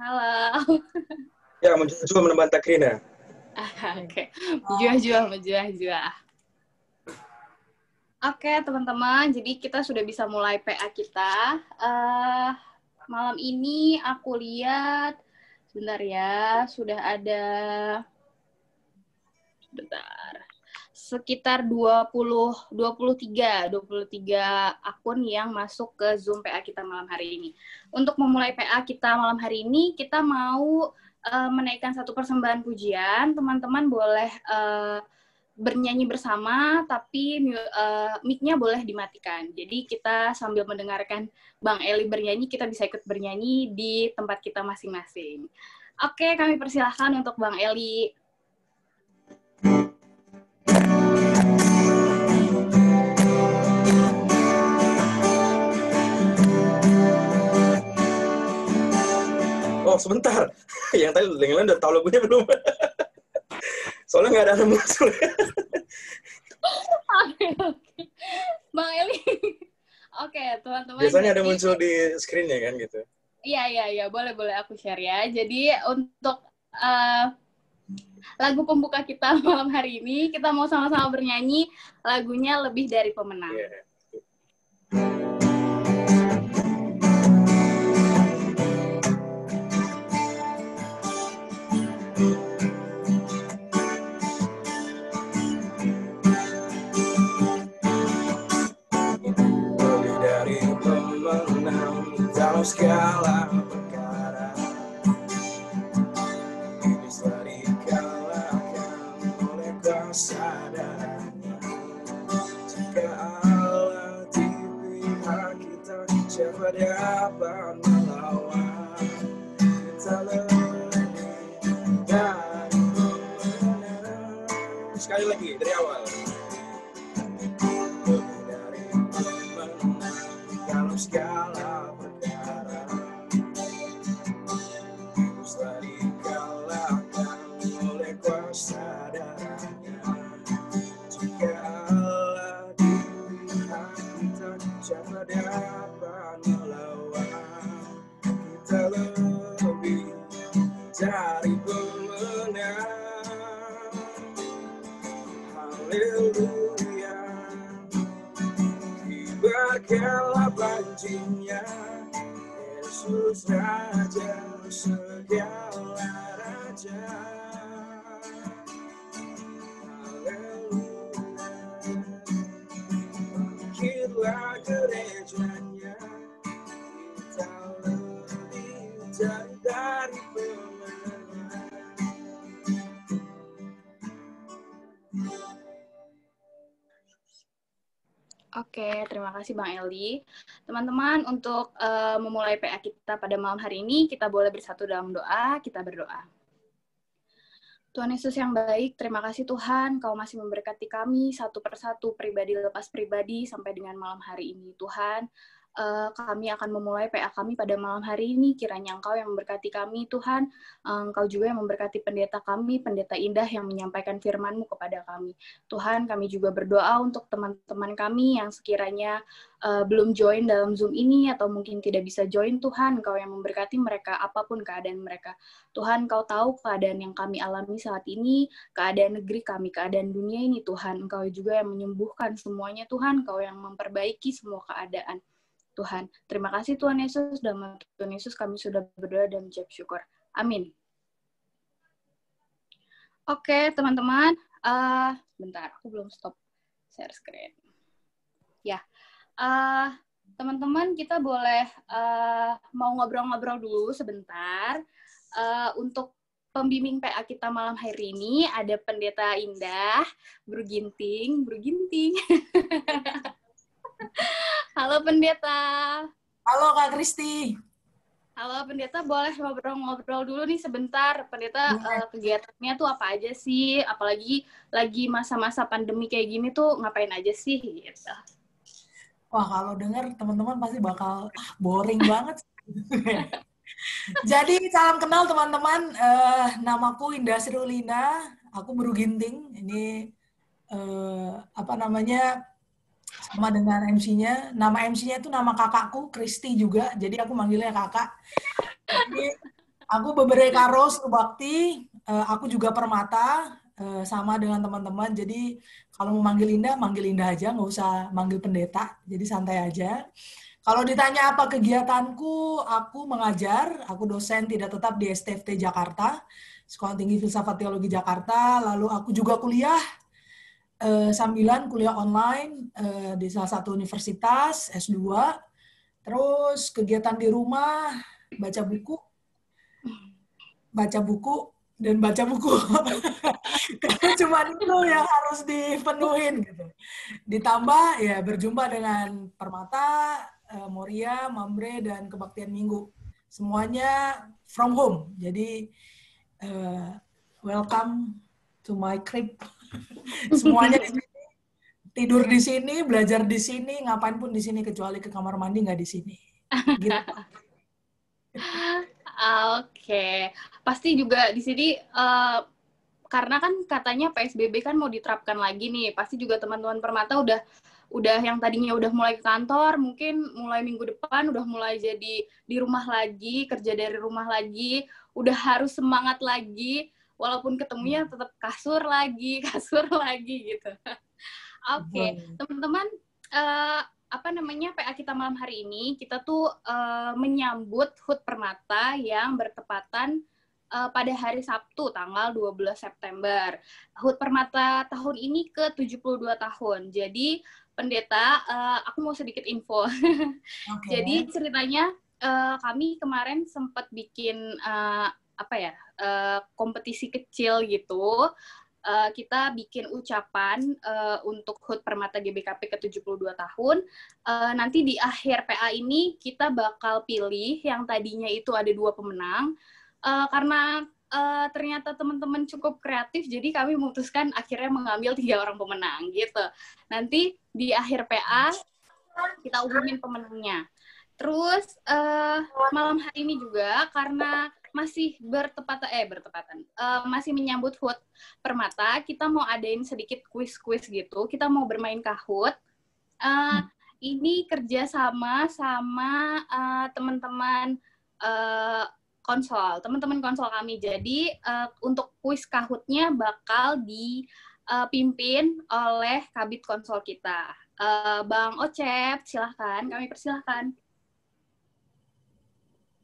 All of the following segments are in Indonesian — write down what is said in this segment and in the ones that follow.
Halo. Ya, menjual menemban Takrina. Oke, menjual-jual, menjual-jual. Oke, teman-teman. Jadi kita sudah bisa mulai PA kita. Uh, malam ini aku lihat, sebentar ya, sudah ada, sebentar, sekitar 20, 23, 23 akun yang masuk ke Zoom PA kita malam hari ini. Untuk memulai PA kita malam hari ini, kita mau uh, menaikkan satu persembahan pujian. Teman-teman boleh uh, bernyanyi bersama, tapi uh, mic-nya boleh dimatikan. Jadi kita sambil mendengarkan Bang Eli bernyanyi, kita bisa ikut bernyanyi di tempat kita masing-masing. Oke, kami persilahkan untuk Bang Eli. Oh, sebentar. Yang tadi yang lain udah tahu lagunya belum? Soalnya nggak ada. Oke, oke. Bang Eli. Oke, teman-teman. Biasanya ada muncul di screen-nya kan gitu. Iya, iya, iya. Boleh, boleh aku share ya. Jadi untuk uh, lagu pembuka kita malam hari ini, kita mau sama-sama bernyanyi lagunya Lebih Dari Pemenang. Yeah. Segala perkara. Ini telah dikalahkan oleh kesadarannya Jika Allah di pihak kita Siapa dapat melawan? Kita lebih dari Sekali lagi dari awal. Dari segala Yesus Raja segala Oke, terima kasih Bang Eli. Teman-teman, untuk uh, memulai PA kita pada malam hari ini, kita boleh bersatu dalam doa, kita berdoa. Tuhan Yesus yang baik, terima kasih Tuhan, Kau masih memberkati kami satu persatu, pribadi lepas pribadi, sampai dengan malam hari ini. Tuhan, uh, kami akan memulai PA kami pada malam hari ini. Kiranya Engkau yang memberkati kami, Tuhan. Uh, Engkau juga yang memberkati pendeta kami, pendeta indah yang menyampaikan firman-Mu kepada kami. Tuhan, kami juga berdoa untuk teman-teman kami yang sekiranya uh, belum join dalam Zoom ini atau mungkin tidak bisa join, Tuhan. Engkau yang memberkati mereka apa pun keadaan mereka. Tuhan, Engkau tahu keadaan yang kami alami saat ini, keadaan negeri kami, keadaan dunia ini, Tuhan. Engkau juga yang menyembuhkan semuanya, Tuhan. Engkau yang memperbaiki semua keadaan. Tuhan. Terima kasih Tuhan Yesus, dan Tuhan Yesus kami sudah berdoa dan mengucap syukur. Amin. Oke, teman-teman. Uh, bentar, aku belum stop share screen. Ya, uh, teman-teman kita boleh uh, mau ngobrol-ngobrol dulu sebentar. Uh, untuk pembimbing PA kita malam hari ini ada Pendeta Indah, Bro Ginting, Bro Ginting. Halo Pendeta. Halo Kak Kristi. Halo Pendeta, boleh ngobrol-ngobrol dulu nih sebentar. Pendeta uh, kegiatannya tuh apa aja sih? Apalagi lagi masa-masa pandemi kayak gini tuh ngapain aja sih? Gitu. Wah kalau dengar teman-teman pasti bakal ah, boring banget. Jadi salam kenal teman-teman. Uh, namaku Indah Sirulina. Aku Buru Ginting. Ini uh, apa namanya sama dengan MC-nya. Nama MC-nya itu nama kakakku, Kristi juga. Jadi aku manggilnya kakak. Jadi Aku Bebere Karos Bakti, uh, aku juga Permata, uh, sama dengan teman-teman. Jadi kalau mau manggil Indah, manggil Indah aja, nggak usah manggil pendeta. Jadi santai aja. Kalau ditanya apa kegiatanku, aku mengajar, aku dosen tidak tetap di STFT Jakarta, Sekolah Tinggi Filsafat Teologi Jakarta, lalu aku juga kuliah, eh, sambilan kuliah online eh, di salah satu universitas, S2, terus kegiatan di rumah, baca buku, baca buku, dan baca buku. Cuma itu yang harus dipenuhin gitu. Ditambah ya berjumpa dengan Permata, uh, Moria, Mambre, dan Kebaktian Minggu. Semuanya from home. Jadi uh, welcome to my crib. Semuanya di sini. Tidur di sini, belajar di sini, ngapain pun di sini kecuali ke kamar mandi nggak di sini. Gitu. Oke, okay. pasti juga di sini uh, karena kan katanya PSBB kan mau diterapkan lagi nih, pasti juga teman-teman Permata udah udah yang tadinya udah mulai ke kantor, mungkin mulai minggu depan udah mulai jadi di rumah lagi, kerja dari rumah lagi, udah harus semangat lagi, walaupun ketemunya hmm. tetap kasur lagi, kasur lagi gitu. Oke, okay. teman-teman, uh, apa namanya PA kita malam hari ini kita tuh uh, menyambut HUT Permata yang bertepatan uh, pada hari Sabtu tanggal 12 September. HUT Permata tahun ini ke 72 tahun. Jadi pendeta, uh, aku mau sedikit info. Okay. Jadi ceritanya uh, kami kemarin sempat bikin uh, apa ya uh, kompetisi kecil gitu. Uh, kita bikin ucapan uh, untuk HUT Permata GBKP ke-72 tahun. Uh, nanti di akhir PA ini kita bakal pilih yang tadinya itu ada dua pemenang. Uh, karena uh, ternyata teman-teman cukup kreatif, jadi kami memutuskan akhirnya mengambil tiga orang pemenang gitu. Nanti di akhir PA kita umumin pemenangnya. Terus uh, malam hari ini juga karena masih bertepatan eh bertepatan uh, masih menyambut HUT Permata, kita mau adain sedikit kuis-kuis gitu. Kita mau bermain kahut. Uh, hmm. Ini kerja sama sama uh, teman-teman uh, konsol, teman-teman konsol kami. Jadi uh, untuk kuis kahutnya bakal dipimpin oleh kabit konsol kita. Uh, Bang Ocep, silahkan, kami persilahkan.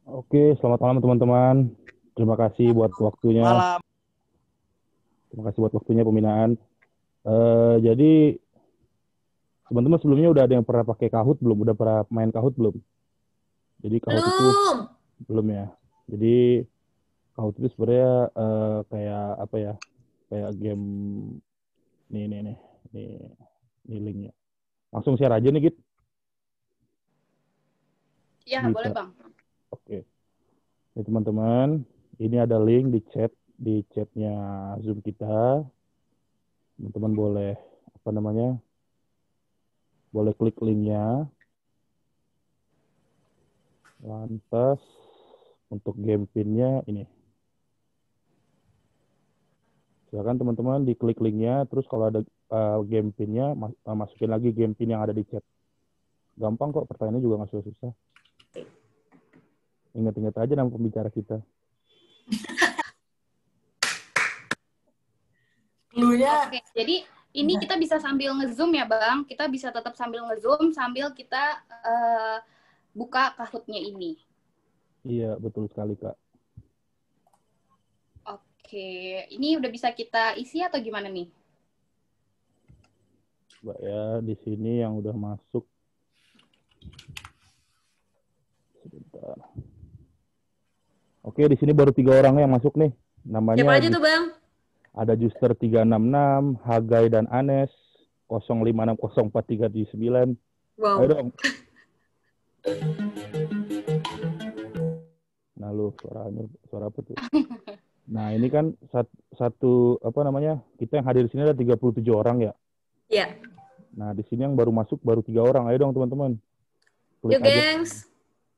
Oke, selamat malam teman-teman. Terima kasih buat waktunya. Malam. Terima kasih buat waktunya pembinaan. Uh, jadi teman-teman sebelumnya udah ada yang pernah pakai kahut belum? Udah pernah main kahut belum? Jadi kahut belum. itu belum ya. Jadi Kahoot itu sebenarnya uh, kayak apa ya? Kayak game nih nih nih nih nih linknya. Langsung share aja nih, Git. Iya, boleh, Bang. Oke. Okay. teman-teman, ini ada link di chat di chatnya Zoom kita. Teman-teman boleh apa namanya? Boleh klik linknya. Lantas untuk game pinnya ini. Silakan teman-teman diklik linknya, terus kalau ada uh, game pinnya, mas uh, masukin lagi game pin yang ada di chat. Gampang kok, pertanyaannya juga nggak susah-susah. Ingat-ingat aja nama pembicara kita. Oke, jadi ini kita bisa sambil ngezoom ya bang, kita bisa tetap sambil ngezoom sambil kita uh, buka kahutnya ini. Iya, betul sekali, Kak. Oke, ini udah bisa kita isi atau gimana nih? Mbak ya, di sini yang udah masuk. Sebentar. Oke, di sini baru tiga orang yang masuk nih. Namanya Siapa aja tuh, Bang? Ada Juster 366, Hagai dan Anes, 05604379. Wow. Ayo dong. Nah, lu suaranya suara apa tuh? Nah, ini kan satu apa namanya? Kita yang hadir di sini ada 37 orang ya. Iya. Nah, di sini yang baru masuk baru tiga orang. Ayo dong, teman-teman. Yuk, gengs.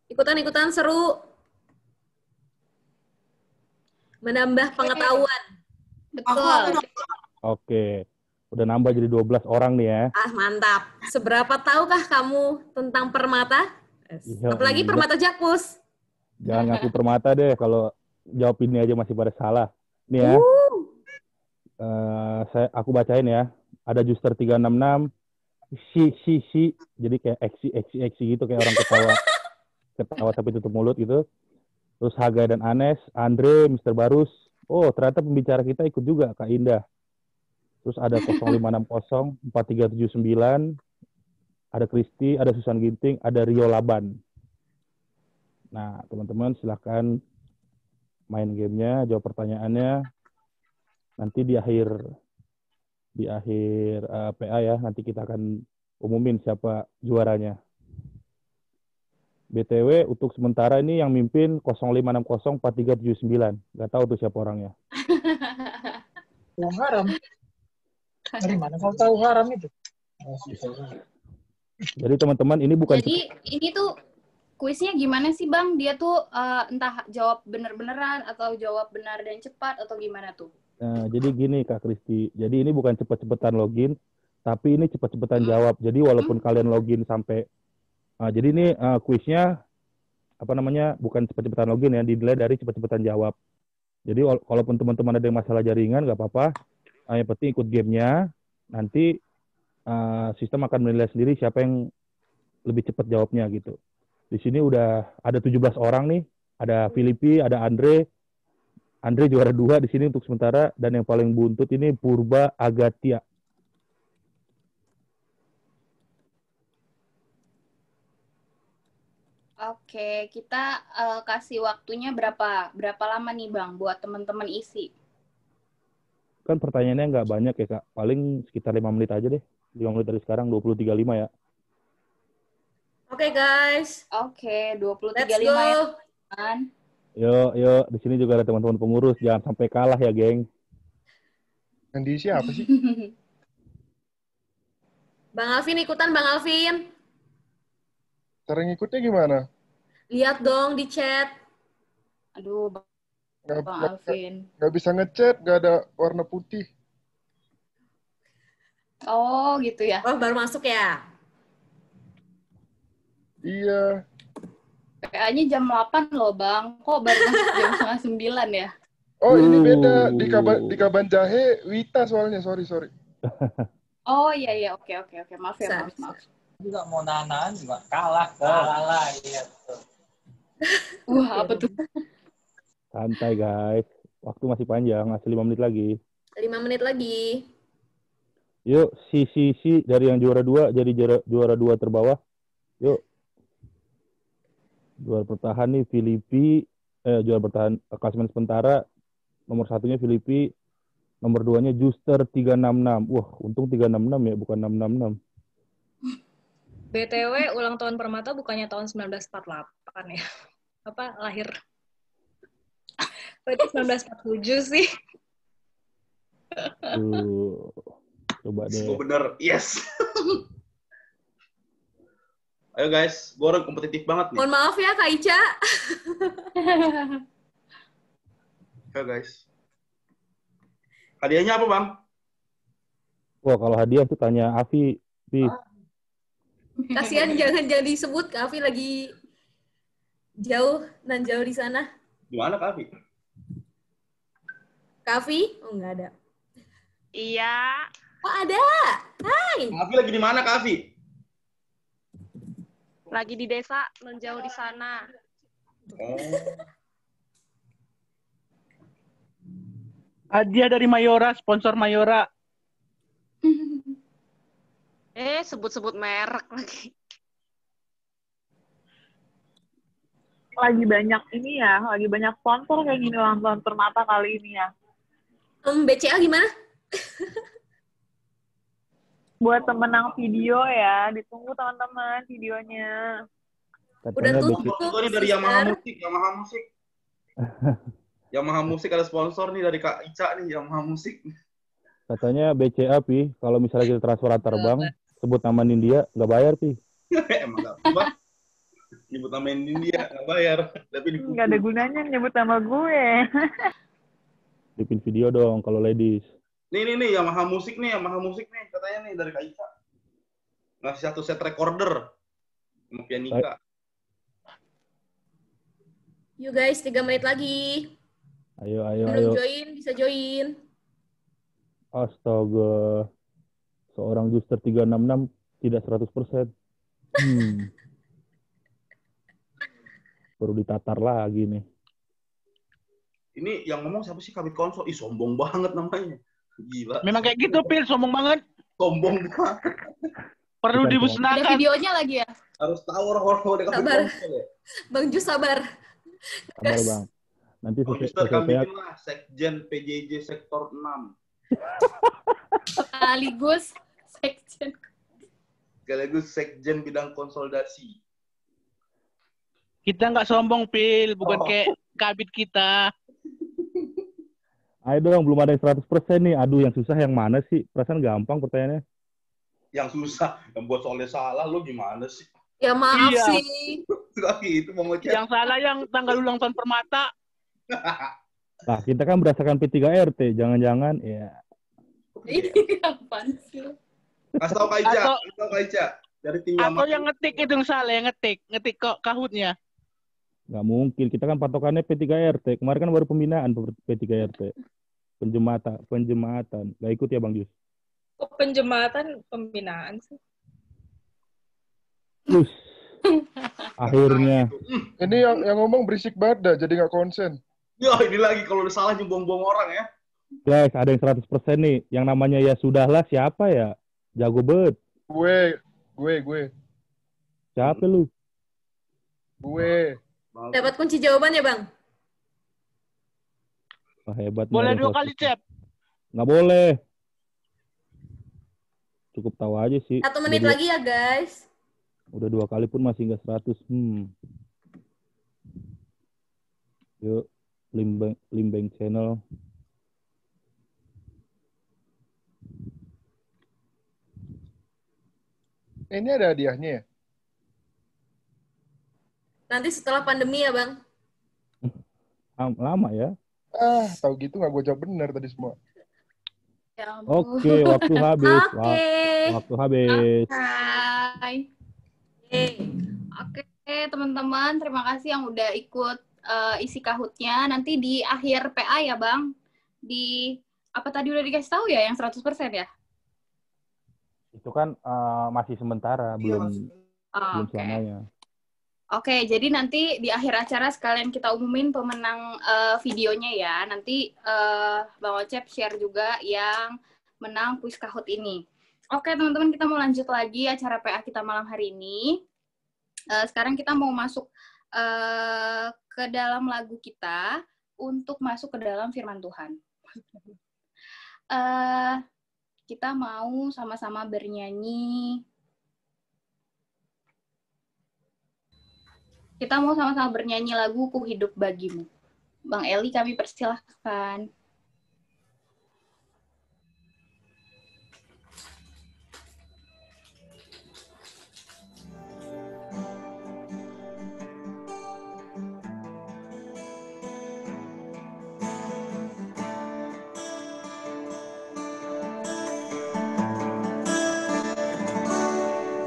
Ikutan-ikutan seru. Menambah pengetahuan. Betul. Oke. Udah nambah jadi 12 orang nih ya. Ah, mantap. Seberapa tahukah kamu tentang permata? Iya, Apalagi permata Jakpus. Jangan ngaku permata deh kalau jawab ini aja masih pada salah. Nih ya. Uh, saya aku bacain ya. Ada Juster 366 si si si jadi kayak eksi eksi eksi gitu kayak orang ketawa ketawa tapi tutup mulut gitu. Terus Haga dan Anes, Andre, Mr. Barus. Oh, ternyata pembicara kita ikut juga Kak Indah. Terus ada 0560 4379 ada Kristi, ada Susan Ginting, ada Rio Laban. Nah, teman-teman silahkan main gamenya, jawab pertanyaannya. Nanti di akhir di akhir uh, eh, PA ya, nanti kita akan umumin siapa juaranya. BTW untuk sementara ini yang mimpin 05604379. Gak tahu tuh siapa orangnya. Yang haram. Dari mana kau tahu haram itu? Jadi teman-teman ini bukan Jadi ini tuh kuisnya gimana sih Bang? Dia tuh uh, entah jawab bener-beneran atau jawab benar dan cepat atau gimana tuh? Nah, jadi gini Kak Kristi. Jadi ini bukan cepet-cepetan login, tapi ini cepet-cepetan hmm. jawab. Jadi walaupun hmm. kalian login sampai uh, jadi ini uh, kuisnya apa namanya? bukan cepet-cepetan login ya, dinilai dari cepet-cepetan jawab. Jadi walaupun teman-teman ada yang masalah jaringan nggak apa-apa. Uh, yang penting ikut gamenya. Nanti uh, sistem akan menilai sendiri siapa yang lebih cepat jawabnya gitu. Di sini udah ada 17 orang nih. Ada Filipi, ada Andre. Andre juara dua di sini untuk sementara. Dan yang paling buntut ini Purba Agatia. Oke, kita uh, kasih waktunya berapa berapa lama nih Bang buat teman-teman isi? Kan pertanyaannya nggak banyak ya Kak, paling sekitar lima menit aja deh. 5 menit dari sekarang 20.35 ya. Oke okay, guys. Oke, okay, 20.35 ya. Kan? Yuk, yuk. Di sini juga ada teman-teman pengurus. Jangan sampai kalah ya, geng. Yang diisi apa sih? Bang Alvin ikutan, Bang Alvin. Cara ngikutnya gimana? Lihat dong di chat. Aduh, Bang, gak, Alvin. Gak, gak bisa ngechat, gak ada warna putih. Oh, gitu ya. Oh, baru masuk ya? Iya. PA-nya jam 8 loh, Bang. Kok baru masuk jam setengah 9 ya? Oh, ini beda. Di Kaban, di Kaban Jahe, Wita soalnya. Sorry, sorry. oh, iya, iya. Oke, oke, oke. Maaf ya, maaf, maaf. Juga mau nanan juga kalah. Kalah lah, iya. Wah, apa tuh? Santai, guys. Waktu masih panjang. Masih 5 menit lagi. 5 menit lagi. Yuk, si si si dari yang juara dua jadi juara, juara dua terbawah. Yuk. Juara bertahan nih Filipi, eh juara bertahan klasemen sementara nomor satunya Filipi, nomor duanya Juster 366. Wah, untung 366 ya, bukan 666. BTW ulang tahun Permata bukannya tahun 1948 ya? Apa lahir? Berarti 1947 sih. Tuh. Coba deh. Oh bener, yes. Ayo guys, gue orang kompetitif banget nih. Mohon maaf ya Kak Ica. Ayo guys. Hadiahnya apa bang? Wah kalau hadiah tuh tanya Avi. Avi. Oh. Kasihan jangan jangan disebut Kak Avi lagi jauh dan jauh di sana. Gimana Kak Avi? Kak Avi? Oh nggak ada. Iya. Oh ada. Hai. Kavi lagi di mana Kavi? Lagi di desa, non jauh di sana. Oh. Hadiah dari Mayora, sponsor Mayora. eh, sebut-sebut merek lagi. Lagi banyak ini ya, lagi banyak sponsor kayak gini ulang tahun permata kali ini ya. Um, BCA gimana? buat temenang video ya. Ditunggu teman-teman videonya. Katanya Udah tutup. Itu nih dari Yamaha Musik, Yamaha Musik. Yamaha Musik ada sponsor nih dari Kak Ica nih, Yamaha Musik. Katanya BCA, Pi, kalau misalnya kita transfer antar bank, sebut nama India, nggak bayar, Pi. Emang nggak? Nyebut nama India, nggak bayar. Tapi Nggak ada gunanya nyebut nama gue. Dipin video dong, kalau ladies. Nih, nih, nih, Yamaha Musik nih, Yamaha Musik nih, katanya nih dari Kak Ica. Ngasih satu set recorder sama pianika. Yuk guys, tiga menit lagi. Ayo, ayo, Belum ayo. join, bisa join. Astaga. Seorang Juster 366 tidak 100%. Hmm. Perlu ditatar lagi nih. Ini yang ngomong siapa sih kabit konsol? Ih, sombong banget namanya. Gila. Memang kayak gitu, Pil. Sombong banget. Sombong banget. Perlu Bukan Ada videonya lagi ya? Harus tahu orang-orang kabit Sabar. konsol ya. Bang Jus sabar. Sabar, Bang. Nanti sesuai Mister, kami sesuai bikin lah Sekjen PJJ Sektor 6. Sekaligus section. Sekaligus Sekjen Bidang Konsolidasi. Kita nggak sombong, Pil. Bukan Oh. kayak kabit kita. Ayo dong, belum ada yang 100% nih. Aduh, yang susah yang mana sih? Perasaan gampang pertanyaannya. Yang susah, yang buat soalnya salah, lo gimana sih? Ya maaf Iya. sih. Lagi itu mau ngecek. Yang salah yang tanggal ulang tahun permata. Nah, kita kan berdasarkan P3RT. Jangan-jangan, ya. Ini apaan sih? Kasih tau Kak Ica, Atau- kasih tau Kak Ica. Dari tim Atau yang ngetik itu yang salah, yang ngetik. Ngetik kok kahutnya. Nggak mungkin. Kita kan patokannya P3RT. Kemarin kan baru pembinaan P3RT. Penjematan. Penjematan. Nggak ikut ya, Bang Jus? Kok penjematan pembinaan sih? Us. Akhirnya. Ini yang yang ngomong berisik banget dah, jadi nggak konsen. Ya, ini lagi kalau udah salah nyumbang-buang orang ya. Guys, ada yang 100% nih. Yang namanya ya sudahlah siapa ya? Jago bet. Gue, gue, gue, Siapa lu? gue. Dapat kunci jawaban ya, Bang? Wah, hebat. nih, Boleh dua kali, 100%. Cep. Nggak boleh. Cukup tahu aja sih. Satu Udah menit dua- lagi ya, guys. Udah dua kali pun masih nggak 100. Hmm. Yuk, Limbang, Limbang Channel. Eh, ini ada hadiahnya ya? Nanti setelah pandemi ya, Bang. Lam- Lama ya. Ah, tahu gitu nggak gue jawab benar tadi semua. Ya. Oke, waktu habis. Oke. Wa- Waktu habis. Hai. Yeay. Oke, teman-teman, terima kasih yang udah ikut eh, isi kahutnya. Nanti di akhir PA ya, Bang. Di apa tadi udah dikasih tahu ya yang 100% ya? Itu kan eh, masih sementara, belum Oh, belum Oke. selamanya. Oke, jadi nanti di akhir acara sekalian kita umumin pemenang eh, videonya ya. Nanti eh, Bang Ocep share juga yang menang kuis kahut ini. Oke, teman-teman, kita mau lanjut lagi acara PA kita malam hari ini. Eh, sekarang kita mau masuk eh, ke dalam lagu kita untuk masuk ke dalam firman Tuhan. Eh, kita mau sama-sama bernyanyi Kita mau sama-sama bernyanyi lagu Ku Hidup Bagimu. Bang Eli, kami persilahkan.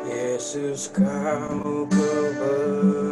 Yesus kamu kebenaran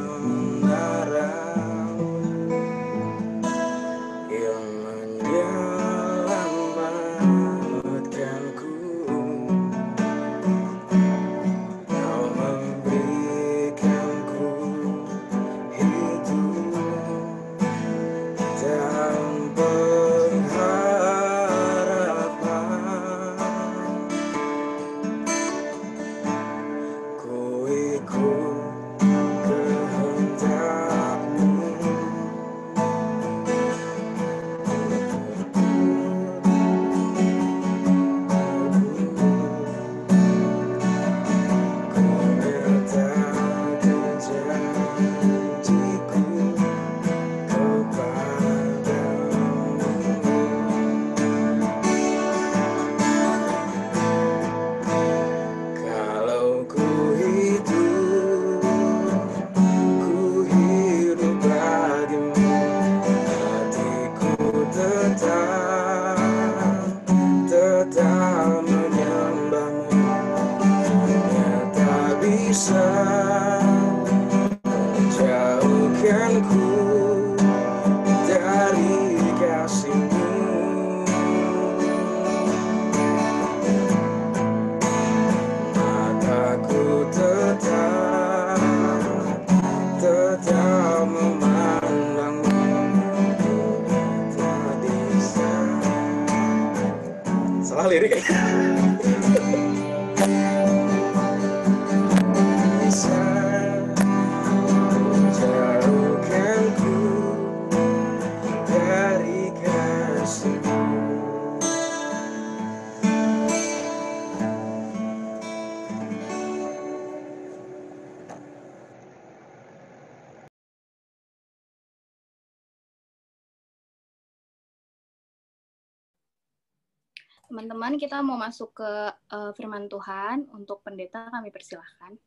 Teman-teman, kita mau masuk ke eh, firman Tuhan. Untuk pendeta kami persilahkan.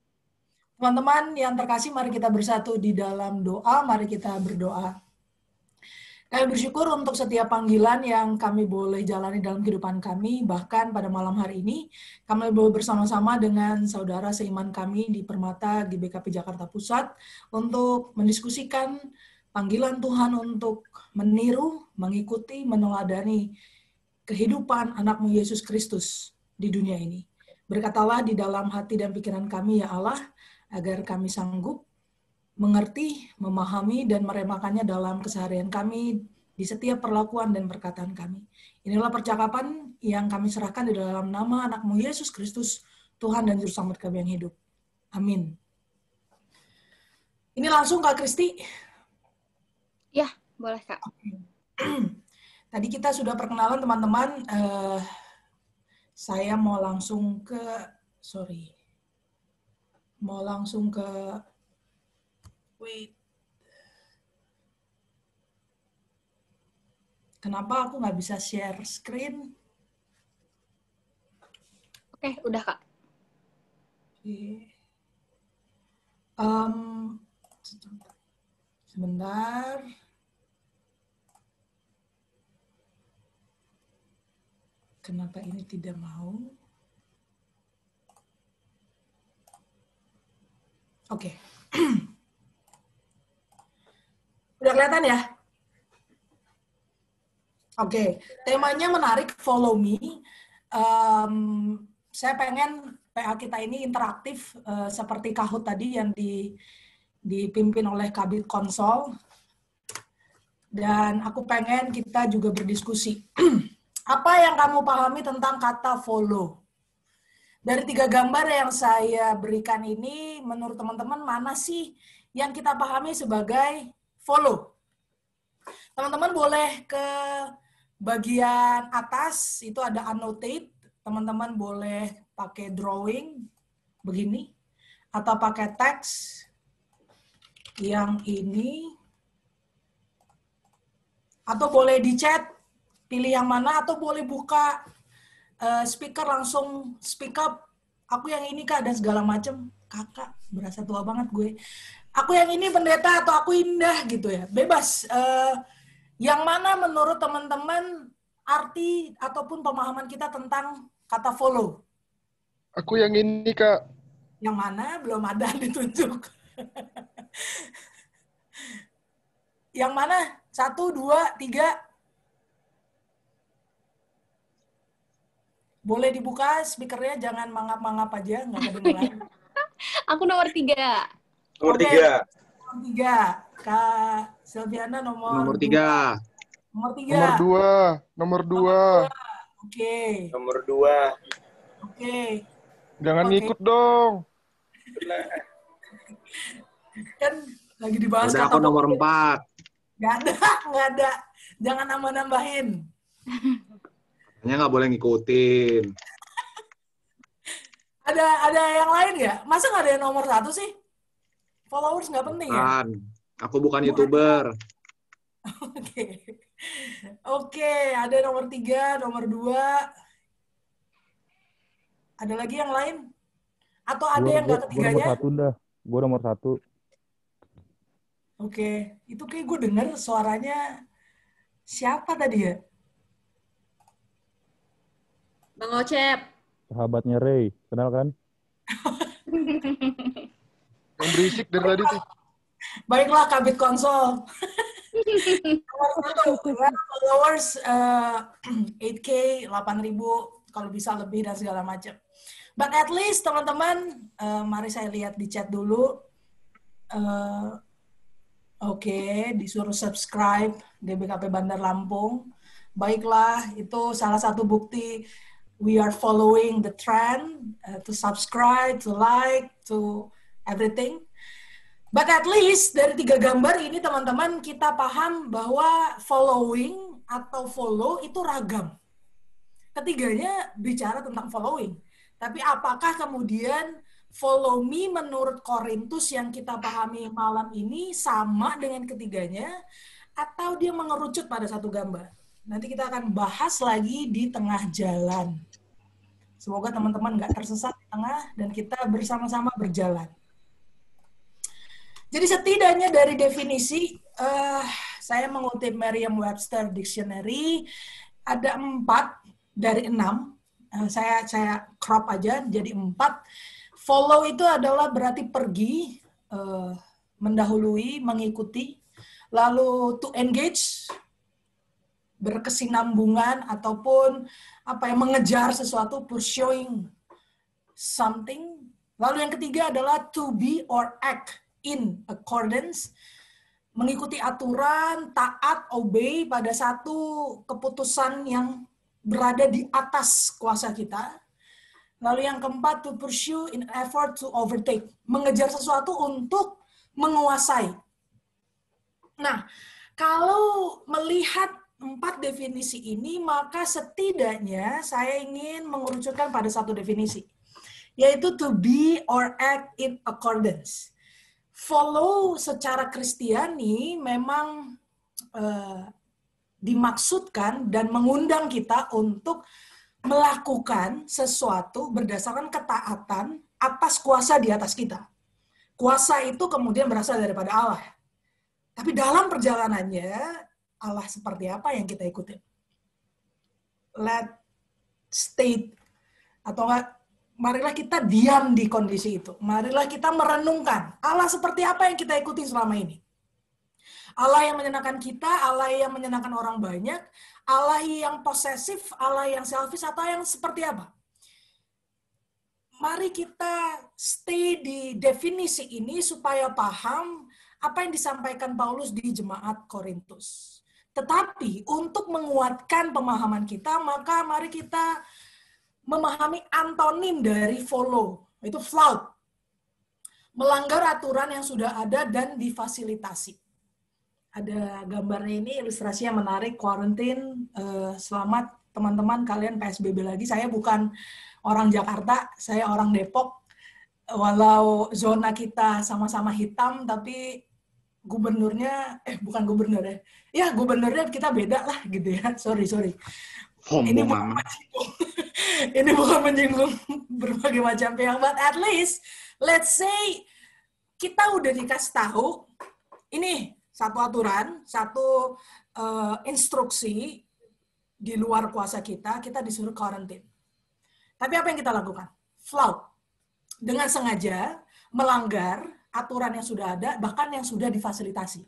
Teman-teman yang terkasih, mari kita bersatu di dalam doa. Mari kita berdoa. Kami bersyukur untuk setiap panggilan yang kami boleh jalani dalam kehidupan kami. Bahkan pada malam hari ini, kami boleh bersama-sama dengan saudara seiman kami di Permata GBKP Jakarta Pusat untuk mendiskusikan panggilan Tuhan untuk meniru, mengikuti, meneladani kehidupan anakmu Yesus Kristus di dunia ini. Berkatalah di dalam hati dan pikiran kami, ya Allah, agar kami sanggup mengerti, memahami, dan meremakannya dalam keseharian kami di setiap perlakuan dan perkataan kami. Inilah percakapan yang kami serahkan di dalam nama anakmu Yesus Kristus, Tuhan dan Juru Selamat kami yang hidup. Amin. Ini langsung Kak Kristi. Ya, boleh Kak. Tadi kita sudah perkenalan teman-teman. Eh, saya mau langsung ke, sorry, mau langsung ke, wait, kenapa aku nggak bisa share screen? Oke, udah Kak. Oke. Em, sebentar. Kenapa ini tidak mau? Oke. Udah kelihatan ya? Oke, temanya menarik, follow me. Em, saya pengen PA kita ini interaktif eh, seperti Kahoot tadi yang di, dipimpin oleh Kabit Konsol. Dan aku pengen kita juga berdiskusi. Apa yang kamu pahami tentang kata follow? Dari tiga gambar yang saya berikan ini, menurut teman-teman mana sih yang kita pahami sebagai follow? Teman-teman boleh ke bagian atas, itu ada annotate. Teman-teman boleh pakai drawing, begini. Atau pakai teks, yang ini. Atau boleh di chat, pilih yang mana, atau boleh buka eh, speaker langsung speak up. Aku yang ini kak dan segala macam. Kakak berasa tua banget gue. Aku yang ini pendeta atau aku indah gitu ya. Bebas. Eh, yang mana menurut teman-teman arti ataupun pemahaman kita tentang kata follow? Aku yang ini, Kak. Yang mana belum ada ditunjuk. yang mana? Satu, dua, tiga. Boleh dibuka speakernya, jangan mangap-mangap aja, nggak kedengeran. Aku nomor tiga. Nomor tiga. Nomor tiga. Kak Silviana nomor, Nomor dua. tiga. Nomor tiga. Nomor dua. Nomor dua. Oke. Nomor dua. Oke. Jangan Oke. ngikut dong. Kan lagi dibahas Udah aku nomor empat. Nggak ada, nggak ada. Jangan nambah-nambahin. Hanya nggak boleh ngikutin. Ada ada yang lain nggak? Masa nggak ada yang nomor satu sih? Followers nggak penting ya? Kan. Aku bukan YouTuber. Oke. Oke, ada nomor tiga, nomor dua. Ada lagi yang lain? Atau ada Gua- yang nggak ketiganya? nomor satu dah. Gue nomor satu. Oke, itu kayak gue denger suaranya siapa tadi ya? Bang Ocep. Sahabatnya Ray. Kenal kan? Yang berisik dari tadi tuh. Baiklah, Kabit Konsol. Followers eh, 8K, 8.000, kalau bisa lebih dan segala macam. But at least teman-teman, eh, mari saya lihat di chat dulu. Eh, Oke, disuruh subscribe GBKP Bandar Lampung. Baiklah, itu salah satu bukti we are following the trend uh, to subscribe, to like, to everything. But at least dari tiga gambar ini teman-teman kita paham bahwa following atau follow itu ragam. Ketiganya bicara tentang following. Tapi apakah kemudian follow me menurut Korintus yang kita pahami malam ini sama dengan ketiganya atau dia mengerucut pada satu gambar? Nanti kita akan bahas lagi di tengah jalan. Semoga teman-teman nggak tersesat di tengah dan kita bersama-sama berjalan. Jadi setidaknya dari definisi, uh, saya mengutip Merriam-Webster Dictionary, ada empat dari enam. Uh, saya saya crop aja jadi empat. Follow itu adalah berarti pergi, uh, mendahului, mengikuti. Lalu to engage, berkesinambungan ataupun apa yang mengejar sesuatu, pursuing something. Lalu yang ketiga adalah to be or act in accordance, mengikuti aturan, taat, obey pada satu keputusan yang berada di atas kuasa kita. Lalu yang keempat, to pursue in effort to overtake. Mengejar sesuatu untuk menguasai. Nah, kalau melihat empat definisi ini, maka setidaknya saya ingin mengerucutkan pada satu definisi, yaitu to be or act in accordance follow secara Kristiani memang uh, dimaksudkan dan mengundang kita untuk melakukan sesuatu berdasarkan ketaatan atas kuasa di atas kita. Kuasa itu kemudian berasal daripada Allah. Tapi dalam perjalanannya, Allah seperti apa yang kita ikuti? Let state atau marilah kita diam di kondisi itu. Marilah kita merenungkan Allah seperti apa yang kita ikuti selama ini. Allah yang menyenangkan kita, Allah yang menyenangkan orang banyak, Allah yang posesif, Allah yang selfish, atau yang seperti apa? Mari kita stay di definisi ini supaya paham apa yang disampaikan Paulus di jemaat Korintus. Tetapi untuk menguatkan pemahaman kita, maka mari kita memahami antonim dari follow, itu flout. Melanggar aturan yang sudah ada dan difasilitasi. Ada gambarnya ini ilustrasinya menarik, quarantine, uh, selamat teman-teman kalian PSBB lagi. Saya bukan orang Jakarta, saya orang Depok. Walau zona kita sama-sama hitam, tapi gubernurnya, eh bukan gubernur ya, ya gubernurnya kita beda lah gitu ya, sorry, sorry. ini bukan ini bukan menyinggung berbagai macam pihak, but at least let's say kita udah dikasih tahu ini satu aturan, satu uh, instruksi di luar kuasa kita, kita disuruh karantin. Tapi apa yang kita lakukan? Flout. Dengan sengaja melanggar aturan yang sudah ada, bahkan yang sudah difasilitasi.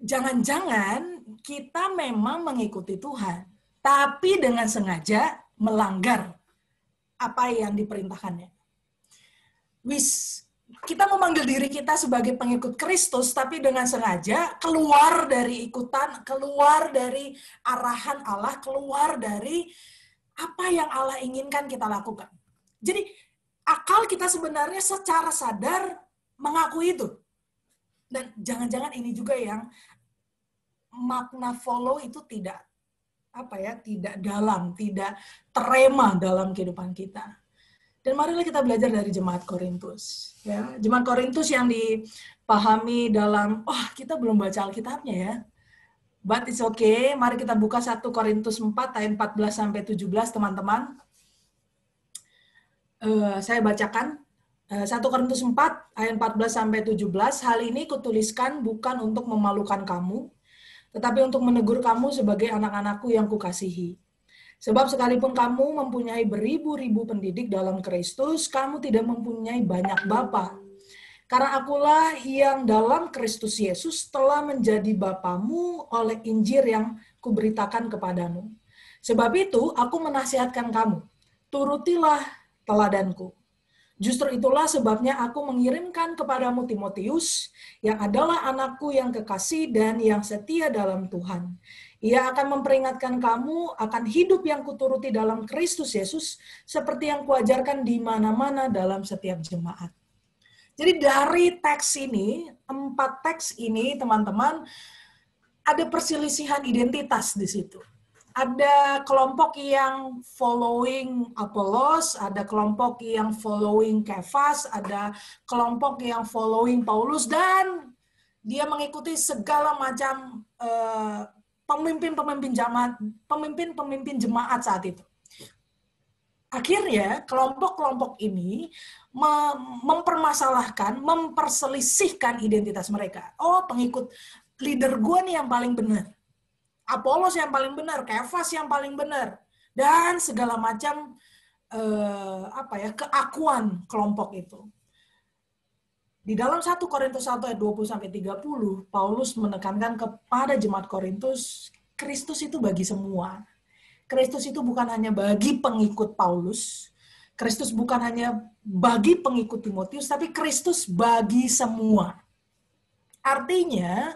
Jangan-jangan kita memang mengikuti Tuhan, tapi dengan sengaja melanggar apa yang diperintahkannya. Wis kita memanggil diri kita sebagai pengikut Kristus, tapi dengan sengaja keluar dari ikutan, keluar dari arahan Allah, keluar dari apa yang Allah inginkan kita lakukan. Jadi akal kita sebenarnya secara sadar mengakui itu. Dan jangan-jangan ini juga yang makna follow itu tidak apa ya tidak dalam, tidak terema dalam kehidupan kita. Dan marilah kita belajar dari jemaat Korintus. Ya, jemaat Korintus yang dipahami dalam, oh kita belum baca Alkitabnya ya. But it's okay. Mari kita buka 1 Korintus 4 ayat 14 sampai 17 teman-teman. Uh, saya bacakan uh, 1 Korintus 4 ayat 14 sampai 17. Hal ini kutuliskan bukan untuk memalukan kamu, tetapi untuk menegur kamu sebagai anak-anakku yang kukasihi. Sebab sekalipun kamu mempunyai beribu-ribu pendidik dalam Kristus, kamu tidak mempunyai banyak bapa. Karena akulah yang dalam Kristus Yesus telah menjadi bapamu oleh Injil yang kuberitakan kepadamu. Sebab itu aku menasihatkan kamu, turutilah teladanku. Justru itulah sebabnya aku mengirimkan kepadamu Timotius, yang adalah anakku yang kekasih dan yang setia dalam Tuhan. Ia akan memperingatkan kamu akan hidup yang kuturuti dalam Kristus Yesus, seperti yang kuajarkan di mana-mana dalam setiap jemaat. Jadi dari teks ini, empat teks ini, teman-teman, ada perselisihan identitas di situ ada kelompok yang following Apollos, ada kelompok yang following Kefas, ada kelompok yang following Paulus, dan dia mengikuti segala macam eh, pemimpin-pemimpin jemaat, pemimpin-pemimpin jemaat saat itu. Akhirnya kelompok-kelompok ini mempermasalahkan, memperselisihkan identitas mereka. Oh, pengikut leader gue nih yang paling benar Apolos yang paling benar, Kefas yang paling benar, dan segala macam eh, apa ya keakuan kelompok itu. Di dalam 1 Korintus 1 ayat 20 sampai 30, Paulus menekankan kepada jemaat Korintus, Kristus itu bagi semua. Kristus itu bukan hanya bagi pengikut Paulus, Kristus bukan hanya bagi pengikut Timotius, tapi Kristus bagi semua. Artinya,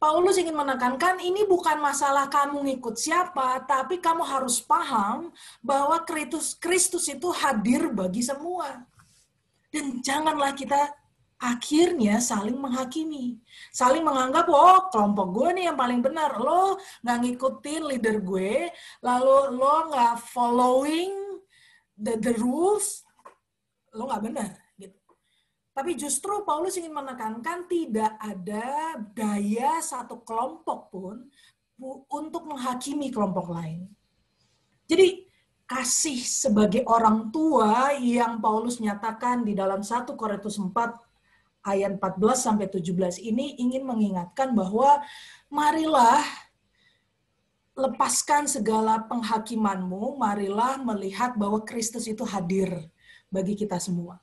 Paulus ingin menekankan ini bukan masalah kamu ngikut siapa, tapi kamu harus paham bahwa Kristus, Kristus itu hadir bagi semua. Dan janganlah kita akhirnya saling menghakimi. Saling menganggap, oh kelompok gue nih yang paling benar. Lo nggak ngikutin leader gue, lalu lo nggak following the, the rules, lo nggak benar. Tapi justru Paulus ingin menekankan tidak ada daya satu kelompok pun untuk menghakimi kelompok lain. Jadi kasih sebagai orang tua yang Paulus nyatakan di dalam 1 Korintus 4 ayat 14 sampai 17 ini ingin mengingatkan bahwa marilah lepaskan segala penghakimanmu, marilah melihat bahwa Kristus itu hadir bagi kita semua.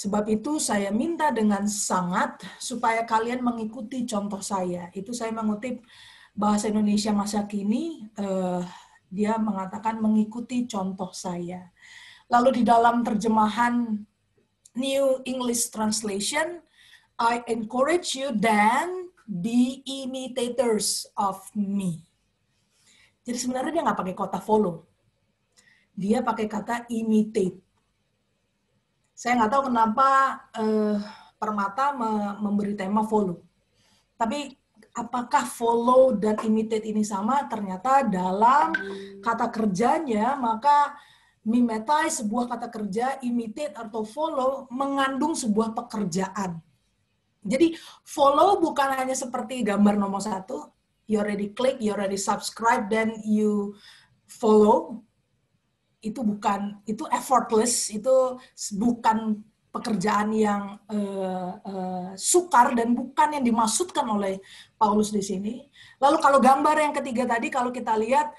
Sebab itu saya minta dengan sangat supaya kalian mengikuti contoh saya. Itu saya mengutip bahasa Indonesia masa kini, eh, dia mengatakan mengikuti contoh saya. Lalu di dalam terjemahan New English Translation, I encourage you then be imitators of me. Jadi sebenarnya dia nggak pakai kata follow. Dia pakai kata imitate saya nggak tahu kenapa uh, Permata me memberi tema follow. Tapi apakah follow dan imitate ini sama? Ternyata dalam kata kerjanya, maka mimetai sebuah kata kerja, imitate atau follow mengandung sebuah pekerjaan. Jadi follow bukan hanya seperti gambar nomor satu, you already click, you already subscribe, then you follow, itu bukan itu effortless itu bukan pekerjaan yang uh, uh, sukar dan bukan yang dimaksudkan oleh Paulus di sini. Lalu kalau gambar yang ketiga tadi kalau kita lihat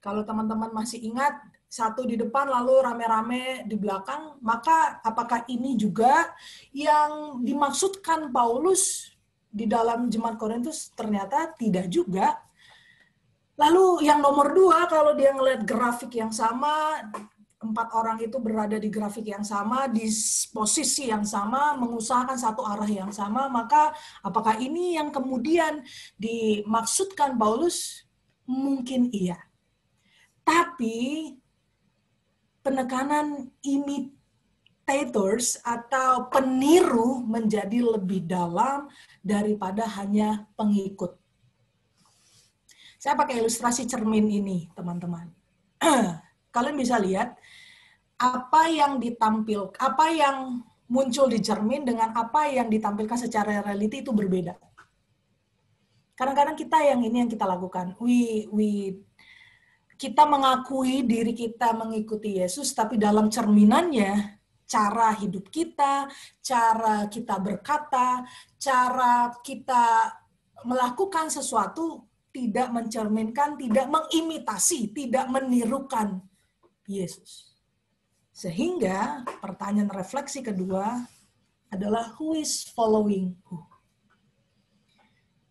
kalau teman-teman masih ingat satu di depan lalu rame-rame di belakang, maka apakah ini juga yang dimaksudkan Paulus di dalam jemaat Korintus ternyata tidak juga Lalu yang nomor dua, kalau dia ngeliat grafik yang sama, empat orang itu berada di grafik yang sama, di posisi yang sama, mengusahakan satu arah yang sama, maka apakah ini yang kemudian dimaksudkan Paulus? Mungkin iya. Tapi penekanan imitators atau peniru menjadi lebih dalam daripada hanya pengikut. Saya pakai ilustrasi cermin ini, teman-teman. Kalian bisa lihat apa yang ditampil, apa yang muncul di cermin dengan apa yang ditampilkan secara reality itu berbeda. Kadang-kadang kita yang ini yang kita lakukan. We we kita mengakui diri kita mengikuti Yesus, tapi dalam cerminannya cara hidup kita, cara kita berkata, cara kita melakukan sesuatu tidak mencerminkan, tidak mengimitasi, tidak menirukan Yesus. Sehingga pertanyaan refleksi kedua adalah who is following who?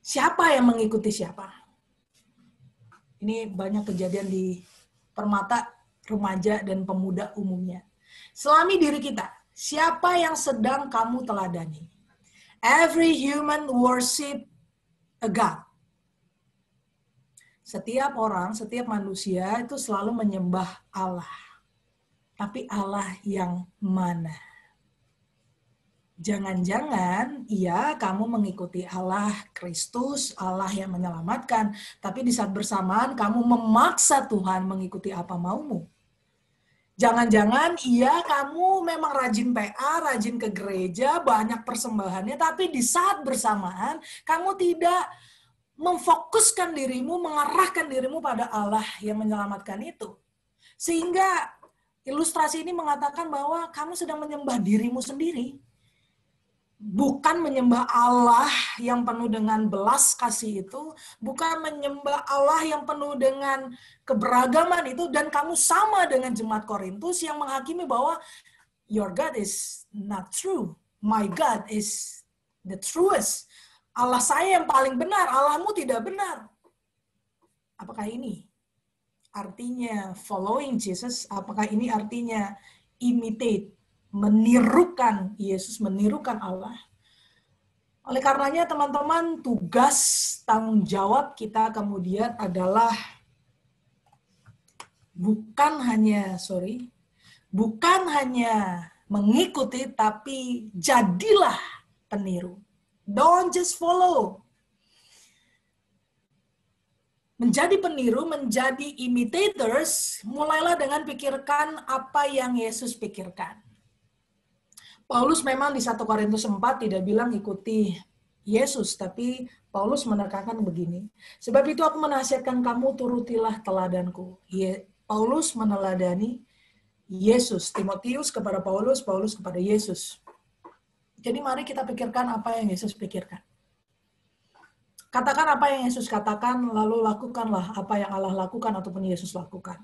Siapa yang mengikuti siapa? Ini banyak kejadian di permata remaja dan pemuda umumnya. Selami diri kita, siapa yang sedang kamu teladani? Every human worship a God. Setiap orang, setiap manusia itu selalu menyembah Allah. Tapi Allah yang mana? Jangan-jangan iya kamu mengikuti Allah Kristus, Allah yang menyelamatkan, tapi di saat bersamaan kamu memaksa Tuhan mengikuti apa maumu. Jangan-jangan iya kamu memang rajin PA, rajin ke gereja, banyak persembahannya, tapi di saat bersamaan kamu tidak memfokuskan dirimu, mengarahkan dirimu pada Allah yang menyelamatkan itu. Sehingga ilustrasi ini mengatakan bahwa kamu sedang menyembah dirimu sendiri bukan menyembah Allah yang penuh dengan belas kasih itu, bukan menyembah Allah yang penuh dengan keberagaman itu, dan kamu sama dengan jemaat Korintus yang menghakimi bahwa your God is not true, my God is the truest. Allah saya yang paling benar, Allahmu tidak benar. Apakah ini artinya following Jesus? Apakah ini artinya imitate menirukan Yesus, menirukan Allah. Oleh karenanya teman-teman, tugas tanggung jawab kita kemudian adalah bukan hanya sorry, bukan hanya mengikuti tapi jadilah peniru. Don't just follow. Menjadi peniru, menjadi imitators, mulailah dengan pikirkan apa yang Yesus pikirkan. Paulus memang di 1 Korintus 4 tidak bilang ikuti Yesus, tapi Paulus menekankan begini. Sebab itu aku menasihatkan kamu turutilah teladanku. Paulus meneladani Yesus. Timotius kepada Paulus, Paulus kepada Yesus. Jadi mari kita pikirkan apa yang Yesus pikirkan. Katakan apa yang Yesus katakan, lalu lakukanlah apa yang Allah lakukan ataupun Yesus lakukan.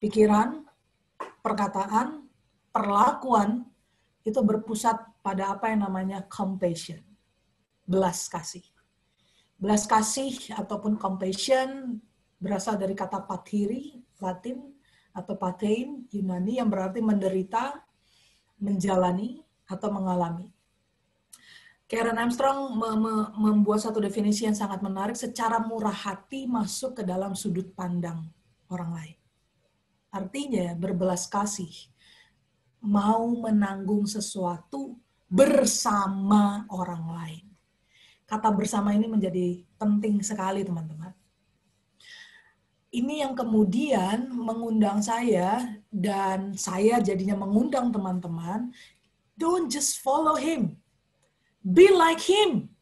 Pikiran, perkataan, perlakuan, itu berpusat pada apa yang namanya compassion, belas kasih. Belas kasih ataupun compassion berasal dari kata pathiri, Latin, atau patein, Yunani, yang berarti menderita, menjalani, atau mengalami. Karen Armstrong membuat satu definisi yang sangat menarik, secara murah hati masuk ke dalam sudut pandang orang lain. Artinya berbelas kasih, mau menanggung sesuatu bersama orang lain. Kata bersama ini menjadi penting sekali, teman-teman. Ini yang kemudian mengundang saya dan saya jadinya mengundang teman-teman, don't just follow him. Be like him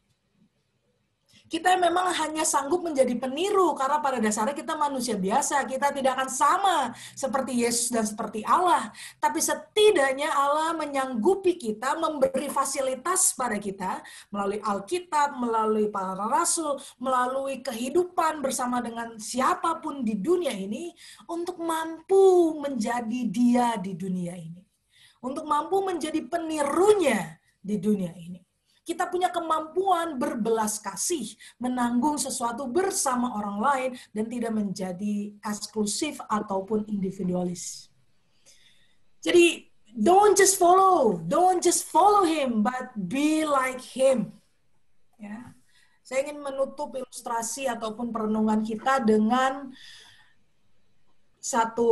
kita memang hanya sanggup menjadi peniru karena pada dasarnya kita manusia biasa. Kita tidak akan sama seperti Yesus dan seperti Allah. Tapi setidaknya Allah menyanggupi kita, memberi fasilitas pada kita melalui Alkitab, melalui para rasul, melalui kehidupan bersama dengan siapa pun di dunia ini untuk mampu menjadi dia di dunia ini. Untuk mampu menjadi penirunya di dunia ini. Kita punya kemampuan berbelas kasih, menanggung sesuatu bersama orang lain, dan tidak menjadi eksklusif ataupun individualis. Jadi, don't just follow, don't just follow him, but be like him. Ya. Saya ingin menutup ilustrasi ataupun perenungan kita dengan satu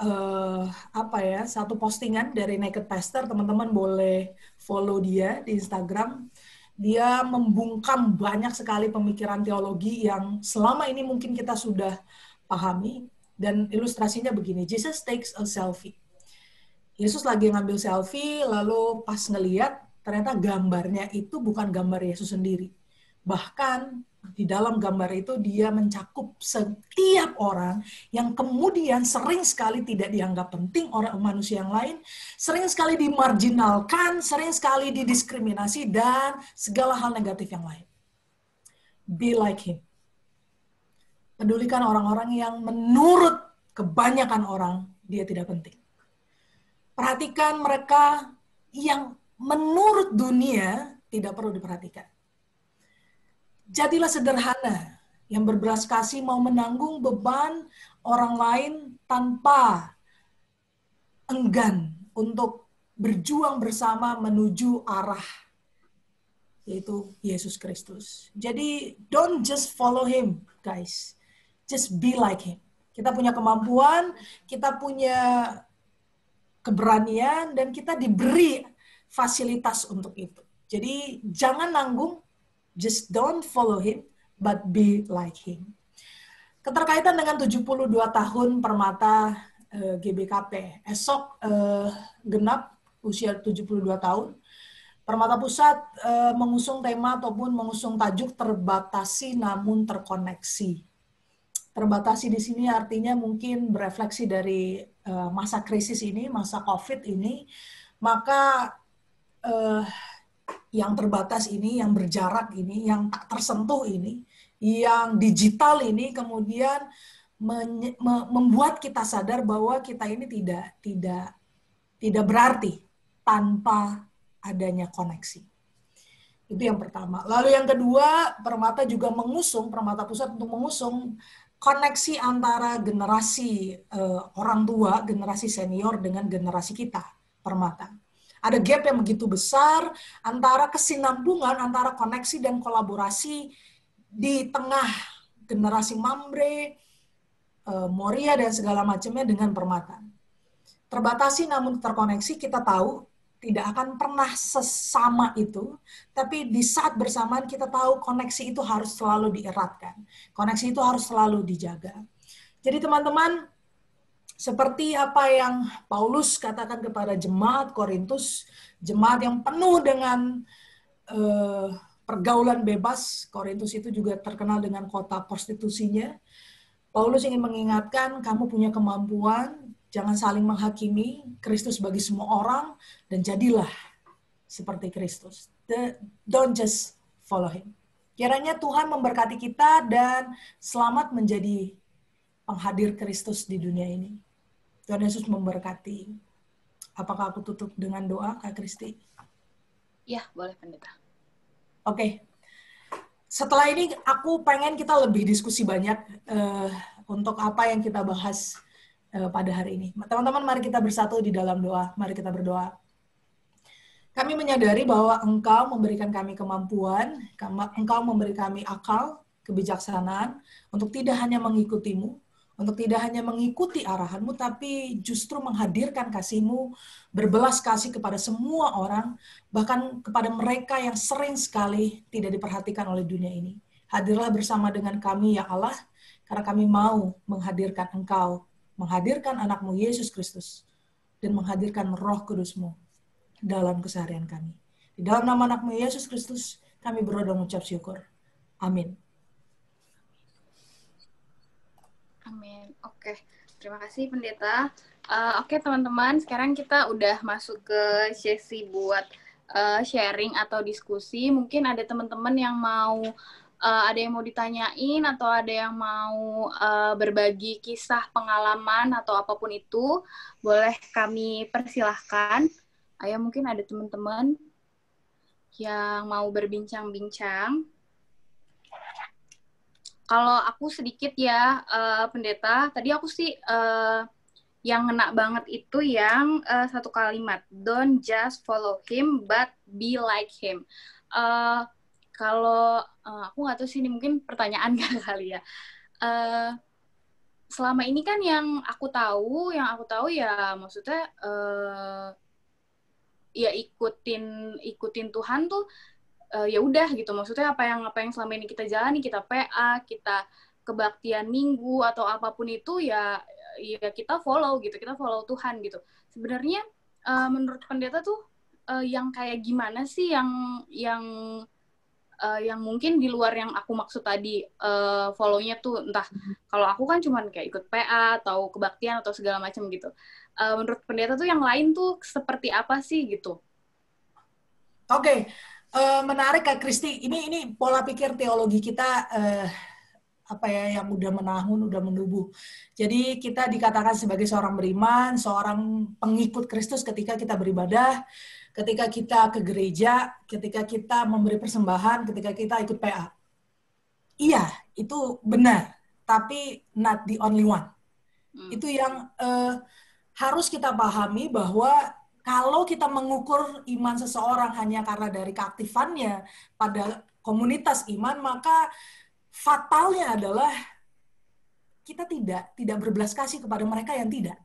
uh, apa ya satu postingan dari Naked Pastor teman-teman boleh follow dia di Instagram. Dia membungkam banyak sekali pemikiran teologi yang selama ini mungkin kita sudah pahami dan ilustrasinya begini Jesus takes a selfie. Yesus lagi ngambil selfie lalu pas ngeliat ternyata gambarnya itu bukan gambar Yesus sendiri. Bahkan di dalam gambar itu dia mencakup setiap orang yang kemudian sering sekali tidak dianggap penting orang manusia yang lain, sering sekali dimarginalkan, sering sekali didiskriminasi dan segala hal negatif yang lain. Be like him. Pedulikan orang-orang yang menurut kebanyakan orang dia tidak penting. Perhatikan mereka yang menurut dunia tidak perlu diperhatikan Jadilah sederhana yang berbelas kasih mau menanggung beban orang lain tanpa enggan untuk berjuang bersama menuju arah yaitu Yesus Kristus. Jadi don't just follow him, guys. Just be like him. Kita punya kemampuan, kita punya keberanian dan kita diberi fasilitas untuk itu. Jadi jangan nanggung, just don't follow him, but be like him. Keterkaitan dengan 72 tahun permata eh, GBKP. Esok eh, genap usia 72 tahun. Permata Pusat eh, mengusung tema ataupun mengusung tajuk terbatasi namun terkoneksi. Terbatasi di sini artinya mungkin berefleksi dari eh, masa krisis ini, masa COVID ini, maka eh, yang terbatas ini, yang berjarak ini, yang tak tersentuh ini, yang digital ini kemudian membuat kita sadar bahwa kita ini tidak tidak tidak berarti tanpa adanya koneksi. Itu yang pertama. Lalu yang kedua, Permata juga mengusung, Permata Pusat untuk mengusung koneksi antara generasi eh, orang tua, generasi senior dengan generasi kita, Permata. Ada gap yang begitu besar antara kesinambungan, antara koneksi dan kolaborasi di tengah generasi Mambre, eh, Moria, dan segala macamnya dengan Permata. Terbatasi namun terkoneksi, kita tahu tidak akan pernah sesama itu, tapi di saat bersamaan kita tahu koneksi itu harus selalu dieratkan. Koneksi itu harus selalu dijaga. Jadi teman-teman, seperti apa yang Paulus katakan kepada jemaat Korintus, jemaat yang penuh dengan eh, pergaulan bebas, Korintus itu juga terkenal dengan kota prostitusinya. Paulus ingin mengingatkan kamu punya kemampuan, jangan saling menghakimi Kristus bagi semua orang dan jadilah seperti Kristus. The- Don't just follow him. Kiranya Tuhan memberkati kita dan selamat menjadi penghadir Kristus di dunia ini. Tuhan Yesus memberkati. Apakah aku tutup dengan doa, Kak Kristi? Ya, boleh pendeta. Oke. Setelah ini aku pengen kita lebih diskusi banyak eh, untuk apa yang kita bahas eh, pada hari ini. Teman-teman, mari kita bersatu di dalam doa. Mari kita berdoa. Kami menyadari bahwa Engkau memberikan kami kemampuan, Engkau memberi kami akal, kebijaksanaan untuk tidak hanya mengikutimu, untuk tidak hanya mengikuti arahanmu, tapi justru menghadirkan kasihmu, berbelas kasih kepada semua orang, bahkan kepada mereka yang sering sekali tidak diperhatikan oleh dunia ini. Hadirlah bersama dengan kami, ya Allah, karena kami mau menghadirkan Engkau, menghadirkan anakmu Yesus Kristus, dan menghadirkan roh kudusmu dalam keseharian kami. Di dalam nama anakmu Yesus Kristus, kami berdoa dan mengucap syukur. Amin. Amin. Oke, terima kasih pendeta. Eh, Oke teman-teman, sekarang kita udah masuk ke sesi buat eh, sharing atau diskusi. Mungkin ada teman-teman yang mau eh, ada yang mau ditanyain atau ada yang mau eh, berbagi kisah pengalaman atau apa pun itu, boleh kami persilahkan. Ayo mungkin ada teman-teman yang mau berbincang-bincang. Kalau aku sedikit ya, eh, pendeta, tadi aku sih eh, yang ngena banget itu yang eh, satu kalimat, don't just follow him, but be like him. Eh, kalau eh, aku nggak tahu sih ini mungkin pertanyaan kali ya. Eh, selama ini kan yang aku tahu, yang aku tahu ya maksudnya eh, ya ikutin ikutin Tuhan tuh eh, ya udah gitu. Maksudnya apa yang apa yang selama ini kita jalani kita PA kita kebaktian minggu atau apa pun itu ya ya kita follow gitu kita follow Tuhan gitu. Sebenarnya eh, menurut pendeta tuh eh, yang kayak gimana sih yang yang eh, yang mungkin di luar yang aku maksud tadi eh, follow-nya tuh entah kalau aku kan cuman kayak ikut PA atau kebaktian atau segala macam gitu. Eh, menurut pendeta tuh yang lain tuh seperti apa sih gitu? Oke, eh, menarik Kak Kristi. Ini ini pola pikir teologi kita eh, apa ya yang udah menahun, udah menubuh. Jadi kita dikatakan sebagai seorang beriman, seorang pengikut Kristus ketika kita beribadah, ketika kita ke gereja, ketika kita memberi persembahan, ketika kita ikut PA. Iya, itu benar. Tapi not the only one. Itu yang eh, harus kita pahami bahwa kalau kita mengukur iman seseorang hanya karena dari keaktifannya pada komunitas iman, maka fatalnya adalah kita tidak tidak berbelas kasih kepada mereka yang tidak.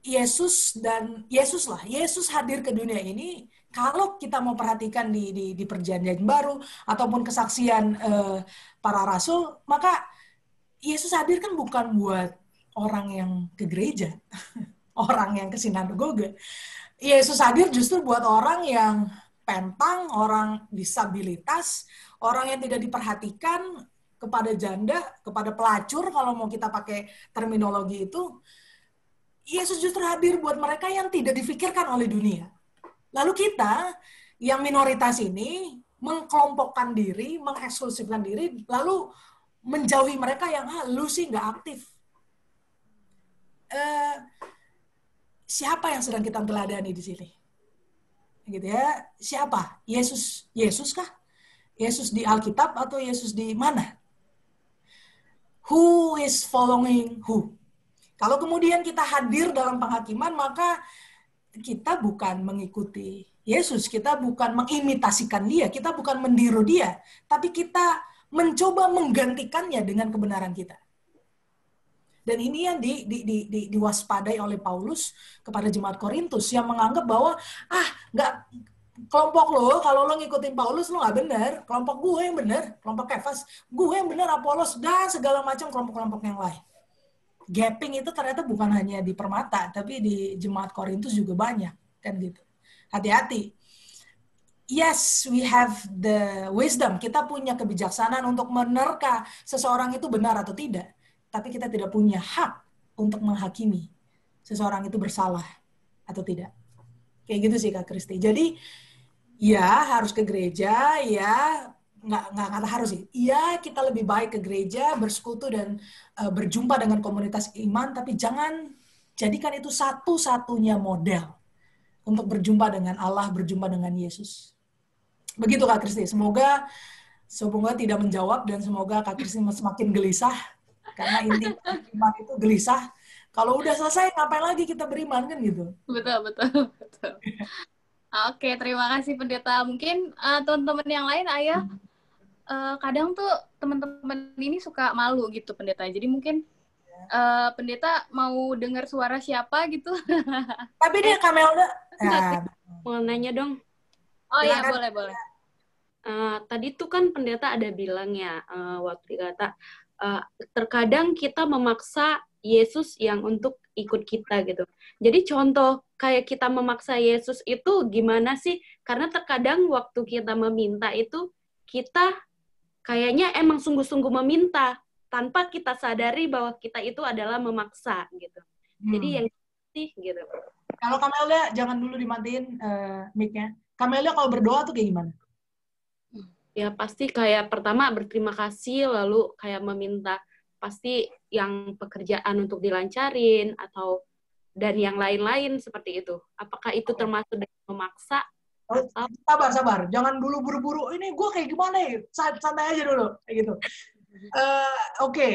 Yesus dan Yesus lah, Yesus hadir ke dunia ini. Kalau kita mau perhatikan di di, di perjanjian baru ataupun kesaksian eh, para rasul, maka Yesus hadir kan bukan buat orang yang ke gereja, orang yang ke sinagoge. Yesus hadir justru buat orang yang pentang, orang disabilitas, orang yang tidak diperhatikan, kepada janda, kepada pelacur kalau mau kita pakai terminologi itu, Yesus justru hadir buat mereka yang tidak difikirkan oleh dunia. Lalu kita yang minoritas ini mengkelompokkan diri, mengeksklusifkan diri, lalu menjauhi mereka yang ah, lu sih nggak aktif. Eh, siapa yang sedang kita teladani di sini? Gitu ya. Siapa? Yesus. Yesus kah? Yesus di Alkitab atau Yesus di mana? Who is following who? Kalau kemudian kita hadir dalam penghakiman, maka kita bukan mengikuti Yesus, kita bukan mengimitasikan dia, kita bukan meniru dia, tapi kita mencoba menggantikannya dengan kebenaran kita. Dan ini yang di, di, di, di, diwaspadai oleh Paulus kepada jemaat Korintus yang menganggap bahwa ah nggak kelompok lo kalau lo ngikutin Paulus lo nggak bener. Kelompok gue yang bener kelompok Kefas gue yang bener Apolos dan segala macam kelompok-kelompok yang lain. Gapping itu ternyata bukan hanya di permata tapi di jemaat Korintus juga banyak kan gitu. Hati-hati. Yes we have the wisdom. Kita punya kebijaksanaan untuk menerka seseorang itu benar atau tidak tapi kita tidak punya hak untuk menghakimi seseorang itu bersalah atau tidak kayak gitu sih kak Kristi jadi ya harus ke gereja, ya nggak nggak kata harus sih. Iya kita lebih baik ke gereja, bersekutu dan uh, berjumpa dengan komunitas iman, tapi jangan jadikan itu satu-satunya model untuk berjumpa dengan Allah, berjumpa dengan Yesus. Begitu Kak Kristi. Semoga semoga tidak menjawab dan semoga Kak Kristi semakin gelisah karena inti iman itu gelisah. Kalau udah selesai ngapain lagi kita beriman kan gitu. Betul betul betul. Oke, terima kasih pendeta. Mungkin uh, teman-teman yang lain, ayah, uh, kadang tuh teman-teman ini suka malu gitu pendeta. Jadi mungkin uh, pendeta mau dengar suara siapa gitu. Tapi dia Kamelda. Nah. Mau nanya dong. Oh iya, boleh boleh. Uh, tadi tuh kan pendeta ada bilang ya uh, waktu kata uh, terkadang kita memaksa Yesus yang untuk ikut kita gitu. Jadi contoh kayak kita memaksa Yesus itu gimana sih? Karena terkadang waktu kita meminta itu kita kayaknya emang sungguh-sungguh meminta tanpa kita sadari bahwa kita itu adalah memaksa gitu. Hmm. Jadi yang sih gitu. Kalau Kamelia jangan dulu dimatiin uh, mic-nya. Kamelia kalau berdoa tuh kayak gimana? Ya pasti kayak pertama berterima kasih lalu kayak meminta pasti yang pekerjaan untuk dilancarin atau dan yang lain-lain seperti itu. Apakah itu termasuk dengan memaksa? Oh, sabar, sabar. Jangan dulu buru-buru. Ini gue kayak gimana ya? Santai aja dulu. Kayak gitu. Uh, Oke. Okay.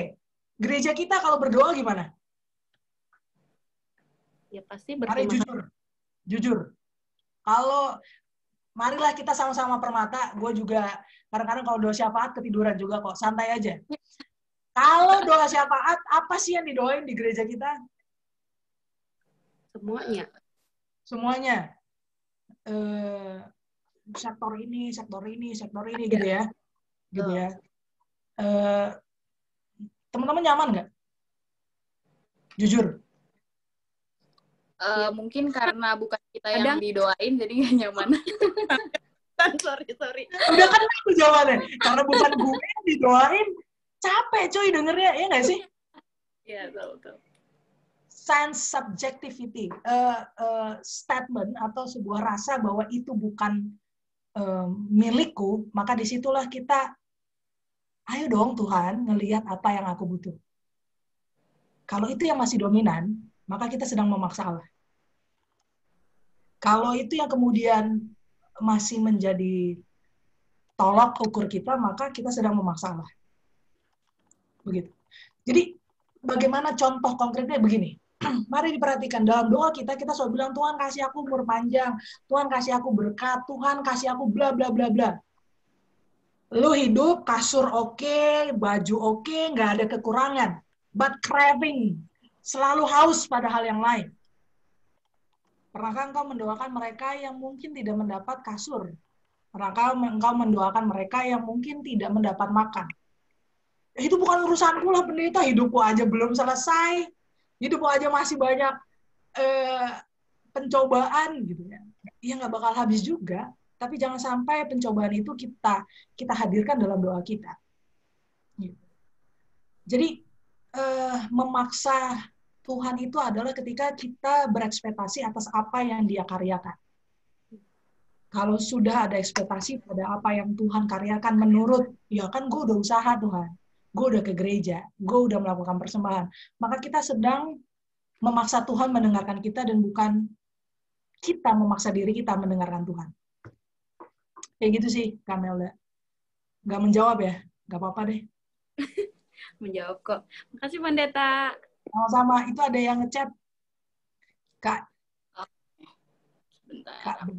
Gereja kita kalau berdoa gimana? Ya pasti berterima Mari jujur. Jujur. Kalau marilah kita sama-sama permata. Gue juga kadang-kadang kalau doa syafaat ketiduran juga kok. Santai aja. Kalau doa syafaat, apa sih yang didoain di gereja kita? Semuanya. Semuanya. Uh, sektor ini, sektor ini, sektor ini gitu ya. Gitu ya. Uh, teman-teman nyaman nggak? Jujur. Uh, mungkin karena bukan kita yang didoain jadi nggak nyaman. sorry, sorry. Udah kan aku jawabannya. Karena bukan gue yang didoain, capek cuy dengernya, ya nggak sih? Iya, betul, betul sense subjectivity, uh, uh, statement atau sebuah rasa bahwa itu bukan uh, milikku, maka di situlah kita, ayo dong Tuhan, ngelihat apa yang aku butuh. Kalau itu yang masih dominan, maka kita sedang memaksa Allah. Kalau itu yang kemudian masih menjadi tolak ukur kita, maka kita sedang memaksa Allah. Begitu. Jadi bagaimana contoh konkretnya begini? mari diperhatikan dalam doa kita kita selalu bilang Tuhan kasih aku umur panjang, Tuhan kasih aku berkat, Tuhan kasih aku bla bla bla bla. Lu hidup kasur oke, baju oke, nggak ada kekurangan. But craving, selalu haus pada hal yang lain. Pernahkah engkau mendoakan mereka yang mungkin tidak mendapat kasur? Pernahkah engkau mendoakan mereka yang mungkin tidak mendapat makan? Itu bukan urusanku lah pendeta, hidupku aja belum selesai hidup lo aja masih banyak eh, pencobaan gitu ya ya nggak bakal habis juga tapi jangan sampai pencobaan itu kita kita hadirkan dalam doa kita Gitu. jadi eh, memaksa Tuhan itu adalah ketika kita berekspektasi atas apa yang Dia karyakan. Kalau sudah ada ekspektasi pada apa yang Tuhan karyakan menurut, ya kan gue udah usaha Tuhan, gue udah ke gereja, gue udah melakukan persembahan. Maka kita sedang memaksa Tuhan mendengarkan kita dan bukan kita memaksa diri kita mendengarkan Tuhan. Kayak gitu sih, Kamelda. Gak menjawab ya? Gak apa-apa deh. Menjawab kok. Makasih Pendeta. Sama-sama. Itu ada yang ngechat. Kak, Bentar, Kak, aku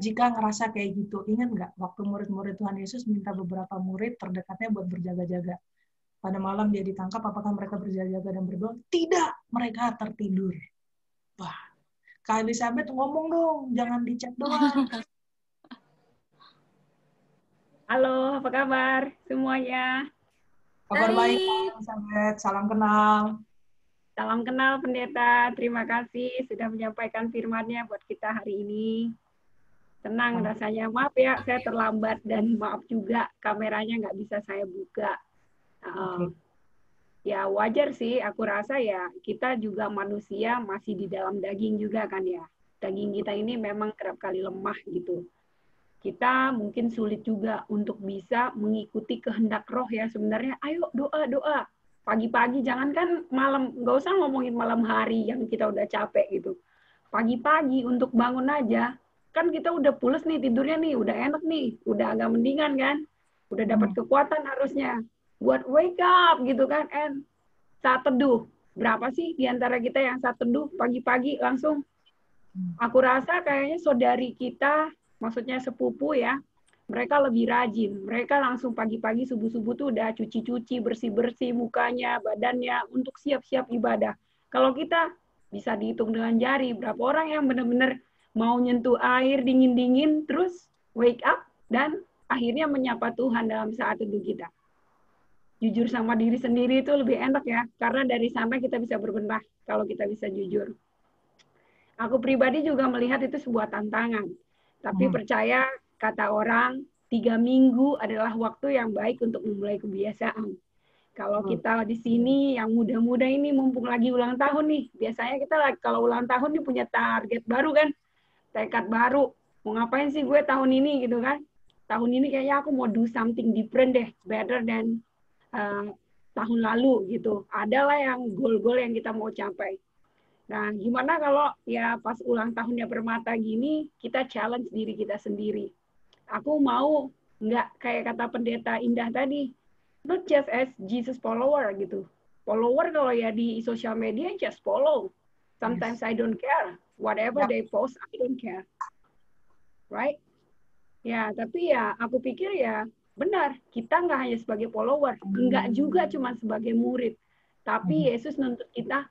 jika ngerasa kayak gitu. Ingat nggak waktu murid-murid Tuhan Yesus minta beberapa murid terdekatnya buat berjaga-jaga. Pada malam dia ditangkap, apakah mereka berjaga-jaga dan berdoa? Tidak, mereka tertidur. Wah, Kak Elizabeth ngomong dong, jangan di chat doang. Halo, apa kabar semuanya? Kabar baik, Elizabeth. Salam kenal. Salam kenal pendeta, terima kasih sudah menyampaikan firman-Nya buat kita hari ini. Tenang rasanya, maaf ya saya terlambat dan maaf juga kameranya nggak bisa saya buka. Uh, ya wajar sih, aku rasa ya kita juga manusia masih di dalam daging juga kan ya. Daging kita ini memang kerap kali lemah gitu. Kita mungkin sulit juga untuk bisa mengikuti kehendak roh ya sebenarnya. Ayo doa doa. Pagi-pagi jangankan malam nggak usah ngomongin malam hari yang kita udah capek gitu. Pagi-pagi untuk bangun aja. Kan kita udah pules nih tidurnya nih, udah enak nih, udah agak mendingan kan, udah dapat kekuatan harusnya. Buat wake up gitu kan, and saat teduh. Berapa sih di antara kita yang saat teduh pagi-pagi langsung? Aku rasa kayaknya saudari kita, maksudnya sepupu ya, mereka lebih rajin. Mereka langsung pagi-pagi subuh-subuh tuh udah cuci-cuci, bersih-bersih mukanya, badannya untuk siap-siap ibadah. Kalau kita bisa dihitung dengan jari berapa orang yang benar-benar mau nyentuh air dingin-dingin terus wake up dan akhirnya menyapa Tuhan dalam saat teduh kita. Jujur sama diri sendiri itu lebih enak ya, karena dari sana kita bisa berbenah kalau kita bisa jujur. Aku pribadi juga melihat itu sebuah tantangan. Tapi Hmm. percaya kata orang, tiga minggu adalah waktu yang baik untuk memulai kebiasaan. Kalau Hmm. kita di sini yang muda-muda ini mumpung lagi ulang tahun nih, biasanya kita kalau ulang tahun nih punya target baru kan, tekad baru. Mau ngapain sih gue tahun ini gitu kan? Tahun ini kayaknya aku mau do something different deh, better than uh, tahun lalu gitu. Adalah yang goal-goal yang kita mau capai. Nah, gimana kalau ya pas ulang tahunnya permata gini, kita challenge diri kita sendiri. Aku mau nggak kayak kata pendeta Indah tadi, not just as Jesus follower gitu. Follower kalau ya di sosial media just follow. Sometimes I don't care. Whatever Yap. they post, I don't care. Right? Ya, tapi ya aku pikir ya benar, kita nggak hanya sebagai follower, nggak juga cuma sebagai murid. Tapi Yesus nuntut kita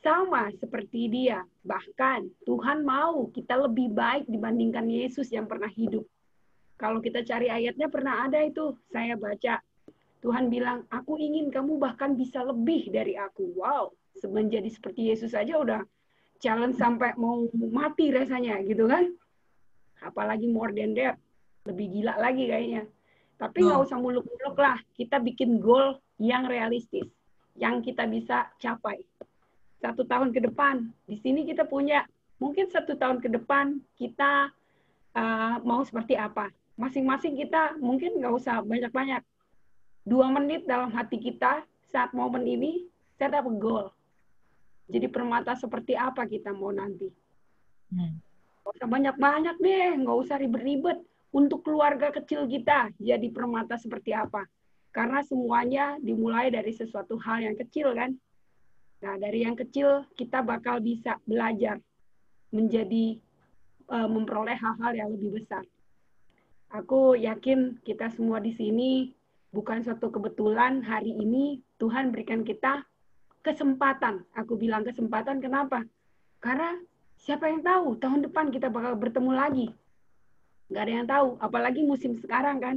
sama seperti dia. Bahkan Tuhan mau kita lebih baik dibandingkan Yesus yang pernah hidup. Kalau kita cari ayatnya pernah ada itu, saya baca. Tuhan bilang, aku ingin kamu bahkan bisa lebih dari aku. Wow, menjadi seperti Yesus aja udah challenge sampai mau mati rasanya gitu kan. Apalagi more than that. Lebih gila lagi kayaknya. Tapi nggak usah muluk-muluk lah. Kita bikin goal yang realistis. Yang kita bisa capai satu tahun ke depan. Di sini kita punya mungkin satu tahun ke depan kita uh, mau seperti apa. Masing-masing kita mungkin nggak usah banyak-banyak. Dua menit dalam hati kita saat momen ini set up a goal. Jadi permata seperti apa kita mau nanti. Nggak usah banyak-banyak deh, nggak usah ribet-ribet. Untuk keluarga kecil kita, jadi permata seperti apa. Karena semuanya dimulai dari sesuatu hal yang kecil kan Nah, dari yang kecil kita bakal bisa belajar menjadi eh, memperoleh hal-hal yang lebih besar. Aku yakin kita semua di sini bukan suatu kebetulan hari ini Tuhan berikan kita kesempatan. Aku bilang kesempatan kenapa? Karena siapa yang tahu tahun depan kita bakal bertemu lagi. Nggak ada yang tahu, apalagi musim sekarang kan.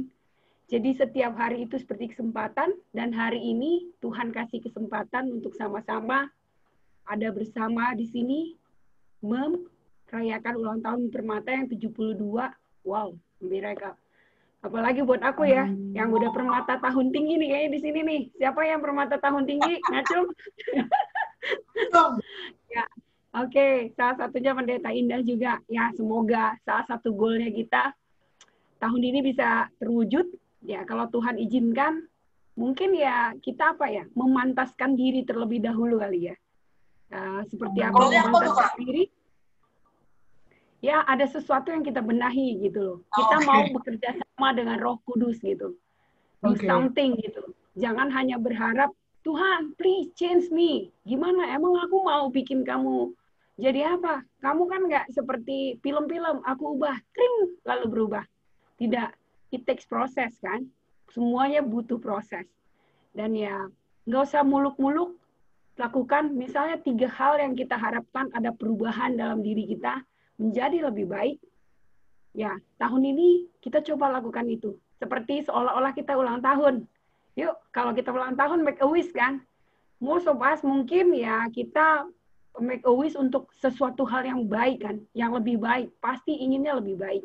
Jadi setiap hari itu seperti kesempatan dan hari ini Tuhan kasih kesempatan untuk sama-sama ada bersama di sini merayakan ulang tahun Permata yang 72. Wow, miracle. Apalagi buat aku ya, yang udah permata tahun tinggi nih kayaknya di sini nih. Siapa yang permata tahun tinggi? Ngacung? ya, oke. Salah satunya Pendeta Indah juga. Ya, semoga salah satu goalnya kita tahun ini bisa terwujud. Ya, kalau Tuhan izinkan, mungkin ya kita apa ya, memantaskan diri terlebih dahulu kali ya. Uh, seperti apa apa tuh, memantaskan Kak? diri? Ya, ada sesuatu yang kita benahi gitu loh. Kita Oke. mau bekerja sama dengan Roh Kudus gitu. Do Oke. something gitu. Jangan hanya berharap, Tuhan, please change me. Gimana? Emang aku mau bikin kamu jadi apa? Kamu kan nggak seperti film-film, aku ubah, kring, lalu berubah. Tidak, it takes proses kan. Semuanya butuh proses. Dan ya, nggak usah muluk-muluk, lakukan misalnya tiga hal yang kita harapkan ada perubahan dalam diri kita menjadi lebih baik. Ya, tahun ini kita coba lakukan itu. Seperti seolah-olah kita ulang tahun. Yuk, kalau kita ulang tahun make a wish kan. Most of us mungkin ya kita make a wish untuk sesuatu hal yang baik kan, yang lebih baik. Pasti inginnya lebih baik.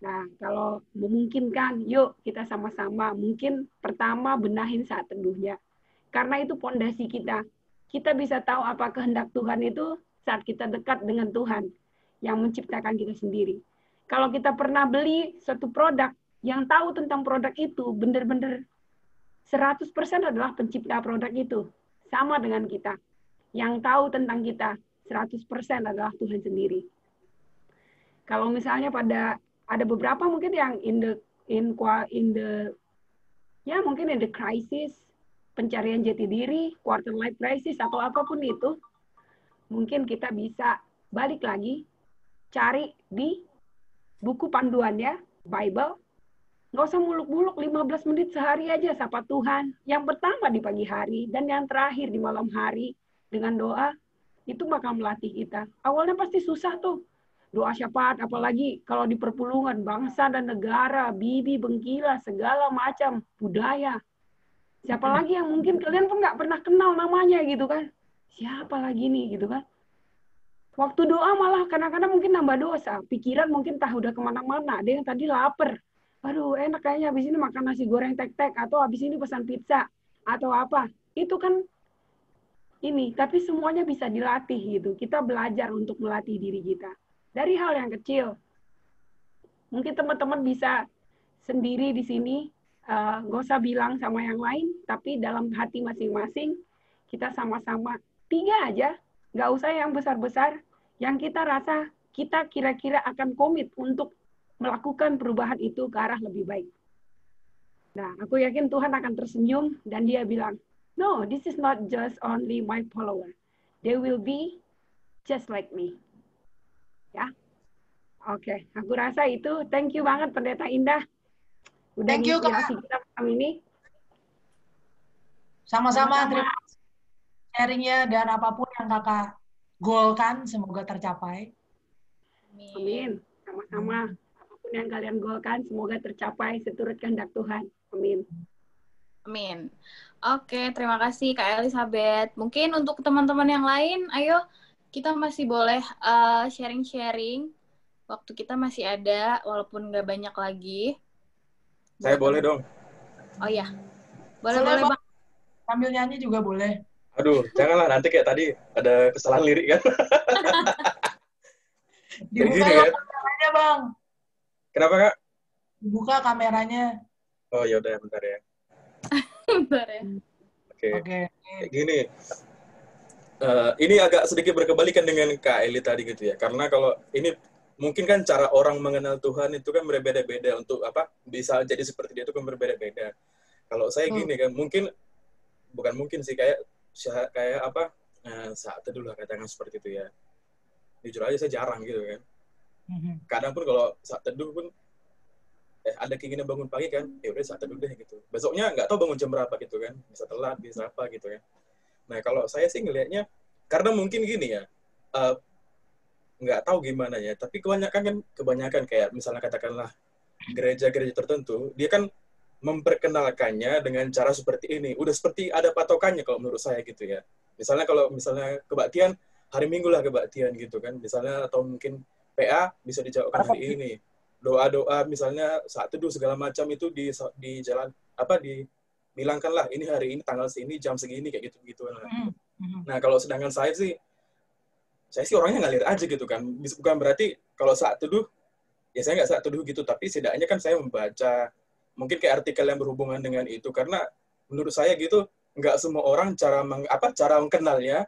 Nah, kalau memungkinkan, yuk kita sama-sama. Mungkin pertama benahin saat teduhnya. Karena itu pondasi kita. Kita bisa tahu apa kehendak Tuhan itu saat kita dekat dengan Tuhan yang menciptakan kita sendiri. Kalau kita pernah beli suatu produk, yang tahu tentang produk itu benar-benar 100% adalah pencipta produk itu. Sama dengan kita. Yang tahu tentang kita 100% adalah Tuhan sendiri. Kalau misalnya pada ada beberapa mungkin yang in the in in the ya mungkin in the crisis pencarian jati diri, quarter life crisis atau apa pun itu, mungkin kita bisa balik lagi cari di buku panduannya Bible nggak usah muluk-muluk 15 menit sehari aja sapa Tuhan. Yang pertama di pagi hari dan yang terakhir di malam hari dengan doa itu bakal melatih kita. Awalnya pasti susah tuh. Doa syafaat apalagi kalau di perpulungan bangsa dan negara, bibi, bengkila, segala macam budaya. Siapa lagi yang mungkin kalian pun nggak pernah kenal namanya gitu kan? Siapa lagi nih gitu kan? Waktu doa malah kadang-kadang mungkin nambah dosa. Pikiran mungkin tahu udah ke mana-mana. Ada yang tadi lapar. Aduh enak kayaknya habis ini makan nasi goreng tek-tek. Atau habis ini pesan pizza. Atau apa. Itu kan ini. Tapi semuanya bisa dilatih gitu. Kita belajar untuk melatih diri kita. Dari hal yang kecil. Mungkin teman-teman bisa sendiri di sini. eh, nggak usah bilang sama yang lain. Tapi dalam hati masing-masing. Kita sama-sama. Tiga aja. Nggak usah yang besar-besar. Yang kita rasa kita kira-kira akan komit untuk melakukan perubahan itu ke arah lebih baik. Nah, aku yakin Tuhan akan tersenyum dan dia bilang, no, this is not just only my follower. They will be just like me. Ya, oke. Aku rasa itu. Thank you banget Pendeta Indah. Udah Thank you, Kak. kita malam ini. Sama-sama, terima kasih sharingnya dan apa pun yang kakak goalkan, semoga tercapai. Amin. Sama-sama. Apa pun yang kalian golkan, semoga tercapai seturut kehendak Tuhan. Amin. Amin. Oke, terima kasih Kak Elizabeth. Mungkin untuk teman-teman yang lain, ayo kita masih boleh uh, sharing-sharing. Waktu kita masih ada, walaupun nggak banyak lagi. Saya boleh dong. Oh iya, boleh Boleh, boleh Bang. Sambil nyanyi juga boleh. Aduh, janganlah nanti kayak tadi ada kesalahan lirik kan. Dibuka gini ya kan. kameranya, Bang. Kenapa kak? Dibuka kameranya. Oh ya udah bentar ya. Bentar ya. Oke. Oke. Kayak gini. Eh, ini agak sedikit berkebalikan dengan Kak Eli tadi gitu ya. Karena kalau ini mungkin kan cara orang mengenal Tuhan itu kan berbeda-beda untuk apa? Bisa jadi seperti dia itu kan berbeda-beda. Kalau saya Hmm. gini kan, mungkin bukan mungkin sih kayak kayak apa? eh, saat teduh lah katakan seperti itu ya. Jujur aja saya jarang gitu kan. Kadang pun kalau saat teduh pun eh, ada keinginan bangun pagi kan, ya udah saat teduh deh gitu. Besoknya nggak tahu bangun jam berapa gitu kan, bisa telat, bisa apa gitu kan. Nah kalau saya sih ngelihatnya, karena mungkin gini ya, eh, nggak tahu gimana ya, tapi kebanyakan kan kebanyakan kayak misalnya katakanlah gereja-gereja tertentu, dia kan memperkenalkannya dengan cara seperti ini. Udah seperti ada patokannya kalau menurut saya gitu ya. Misalnya kalau misalnya kebaktian hari Minggu lah kebaktian gitu kan. Misalnya atau mungkin PA bisa dijawabkan hari ini. Doa-doa misalnya saat teduh segala macam itu di di jalan apa di bilangkanlah ini hari ini tanggal segini jam segini kayak gitu gitu lah. Nah kalau sedangkan saya sih saya sih orangnya ngalir aja gitu kan. Bukan berarti kalau saat teduh ya saya nggak saat teduh gitu tapi setidaknya kan saya membaca mungkin kayak artikel yang berhubungan dengan itu. Karena menurut saya gitu nggak semua orang cara meng, apa cara mengenalnya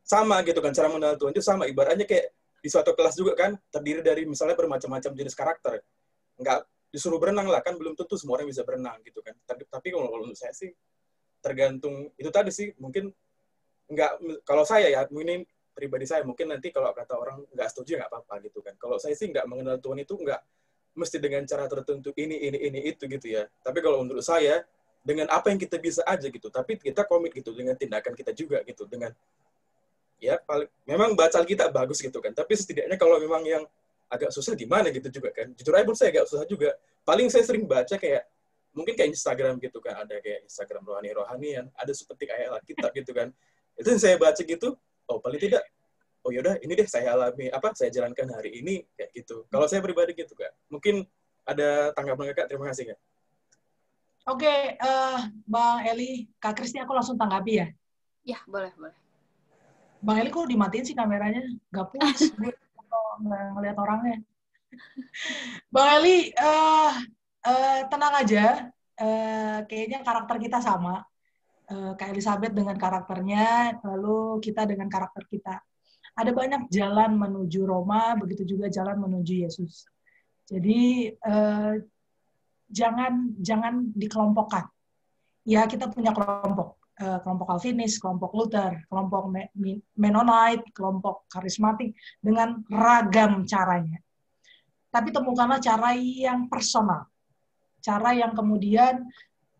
sama gitu kan. Cara mengenal Tuhan itu sama. Ibaratnya kayak di suatu kelas juga kan terdiri dari misalnya bermacam-macam jenis karakter. Nggak disuruh berenang lah kan belum tentu semua orang bisa berenang gitu kan. Tapi, tapi kalau menurut saya sih tergantung itu tadi sih mungkin nggak kalau saya ya ini pribadi saya mungkin nanti kalau kata orang nggak setuju nggak apa-apa gitu kan. Kalau saya sih nggak mengenal Tuhan itu nggak mesti dengan cara tertentu ini ini ini itu gitu ya. Tapi kalau menurut saya dengan apa yang kita bisa aja gitu tapi kita komit gitu dengan tindakan kita juga gitu dengan ya paling memang baca kita bagus gitu kan. Tapi setidaknya kalau memang yang agak susah gimana gitu juga kan. Jujur aja pun saya agak susah juga. Paling saya sering baca kayak mungkin kayak Instagram gitu kan. Ada kayak Instagram rohani rohanian ada seperti kayak Alkitab gitu kan. Itu yang saya baca gitu oh paling tidak oh yaudah ini deh saya alami apa saya jalankan hari ini kayak gitu. Kalau saya pribadi gitu kak. Mungkin ada tanggapan kakak? Terima kasih kak. Oke, eh, Bang Eli, Kak Kristi aku langsung tanggapi ya. Ya, boleh, boleh. Bang Eli kok dimatiin sih kameranya? Gak puas nggak ngeliat orangnya. Bang Eli, eh, eh, tenang aja. Eh, kayaknya karakter kita sama. Eh, Kak Elizabeth dengan karakternya, lalu kita dengan karakter kita. Ada banyak jalan menuju Roma, begitu juga jalan menuju Yesus. Jadi eh, jangan jangan dikelompokkan. Ya kita punya kelompok, eh, kelompok Calvinis, kelompok Luther, kelompok Mennonite, kelompok karismatik dengan ragam caranya. Tapi temukanlah cara yang personal, cara yang kemudian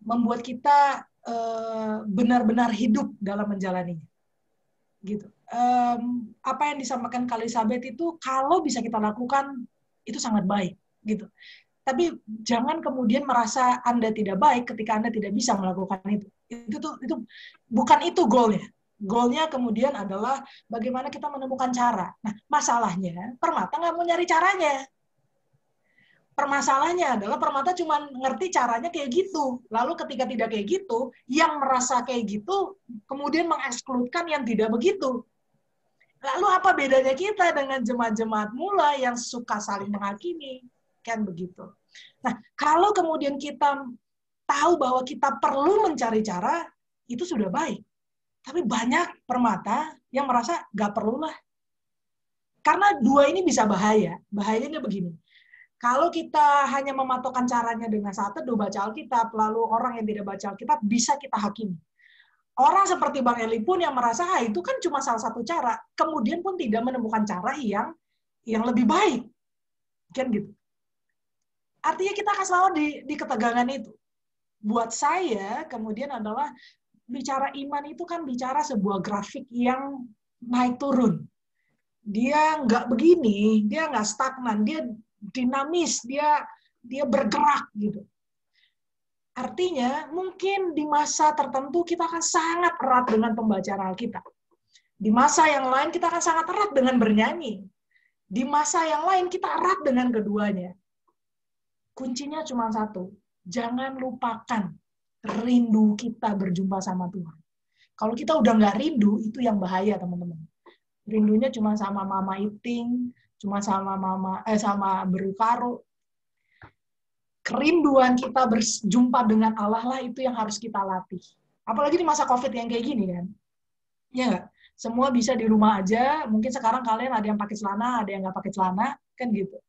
membuat kita eh, benar-benar hidup dalam menjalaninya. Gitu. Apa yang disampaikan Elizabeth itu kalau bisa kita lakukan itu sangat baik gitu tapi jangan kemudian merasa Anda tidak baik ketika Anda tidak bisa melakukan itu. Itu tuh itu bukan itu goalnya. Goalnya kemudian adalah bagaimana kita menemukan cara. Nah, masalahnya Permata nggak mau nyari caranya. Permasalahannya adalah Permata cuma ngerti caranya kayak gitu. Lalu ketika tidak kayak gitu, yang merasa kayak gitu kemudian mengekskludkan yang tidak begitu. Lalu apa bedanya kita dengan jemaat-jemaat mula yang suka saling menghakimi? Kan begitu. Nah, kalau kemudian kita tahu bahwa kita perlu mencari cara, itu sudah baik. Tapi banyak permata yang merasa gak perlu lah. Karena dua ini bisa bahaya. Bahayanya begini. Kalau kita hanya mematokkan caranya dengan saat teduh baca Alkitab, lalu orang yang tidak baca Alkitab bisa kita hakimi. Orang seperti Bang Eli pun yang merasa, ah itu kan cuma salah satu cara. Kemudian pun tidak menemukan cara yang yang lebih baik. Kan gitu. Artinya kita akan selalu di, di ketegangan itu. Buat saya kemudian adalah bicara iman itu kan bicara sebuah grafik yang naik turun. Dia nggak begini, dia nggak stagnan, dia dinamis, dia dia bergerak gitu. Artinya mungkin di masa tertentu kita akan sangat erat dengan pembacaan Alkitab. Di masa yang lain kita akan sangat erat dengan bernyanyi. Di masa yang lain kita erat dengan keduanya kuncinya cuma satu. Jangan lupakan rindu kita berjumpa sama Tuhan. Kalau kita udah nggak rindu, itu yang bahaya, teman-teman. Rindunya cuma sama mama iting, cuma sama mama eh sama berukaro. Kerinduan kita berjumpa dengan Allah lah itu yang harus kita latih. Apalagi di masa Covid yang kayak gini kan. Ya nggak? Semua bisa di rumah aja. Mungkin sekarang kalian ada yang pakai celana, ada yang nggak pakai celana, kan gitu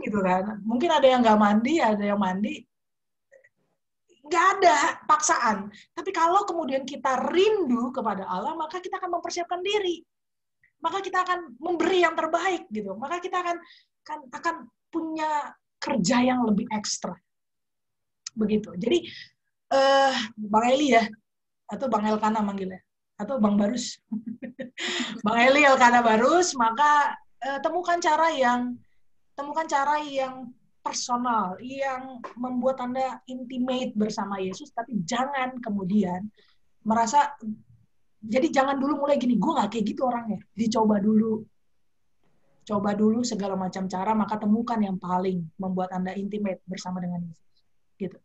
gitu kan mungkin ada yang nggak mandi ada yang mandi nggak ada paksaan. Tapi kalau kemudian kita rindu kepada Allah, maka kita akan mempersiapkan diri. Maka kita akan memberi yang terbaik gitu. Maka kita akan akan, akan punya kerja yang lebih ekstra. Begitu. Jadi eh Bang Eli ya atau Bang Elkana manggilnya atau Bang Barus. Bang Eli Elkana Barus, maka eh, temukan cara yang temukan cara yang personal yang membuat Anda intimate bersama Yesus, tapi jangan kemudian merasa, jadi jangan dulu mulai gini, gue gak kayak gitu orangnya. Dicoba dulu. Coba dulu segala macam cara, maka temukan yang paling membuat Anda intimate bersama dengan Yesus. Gitu.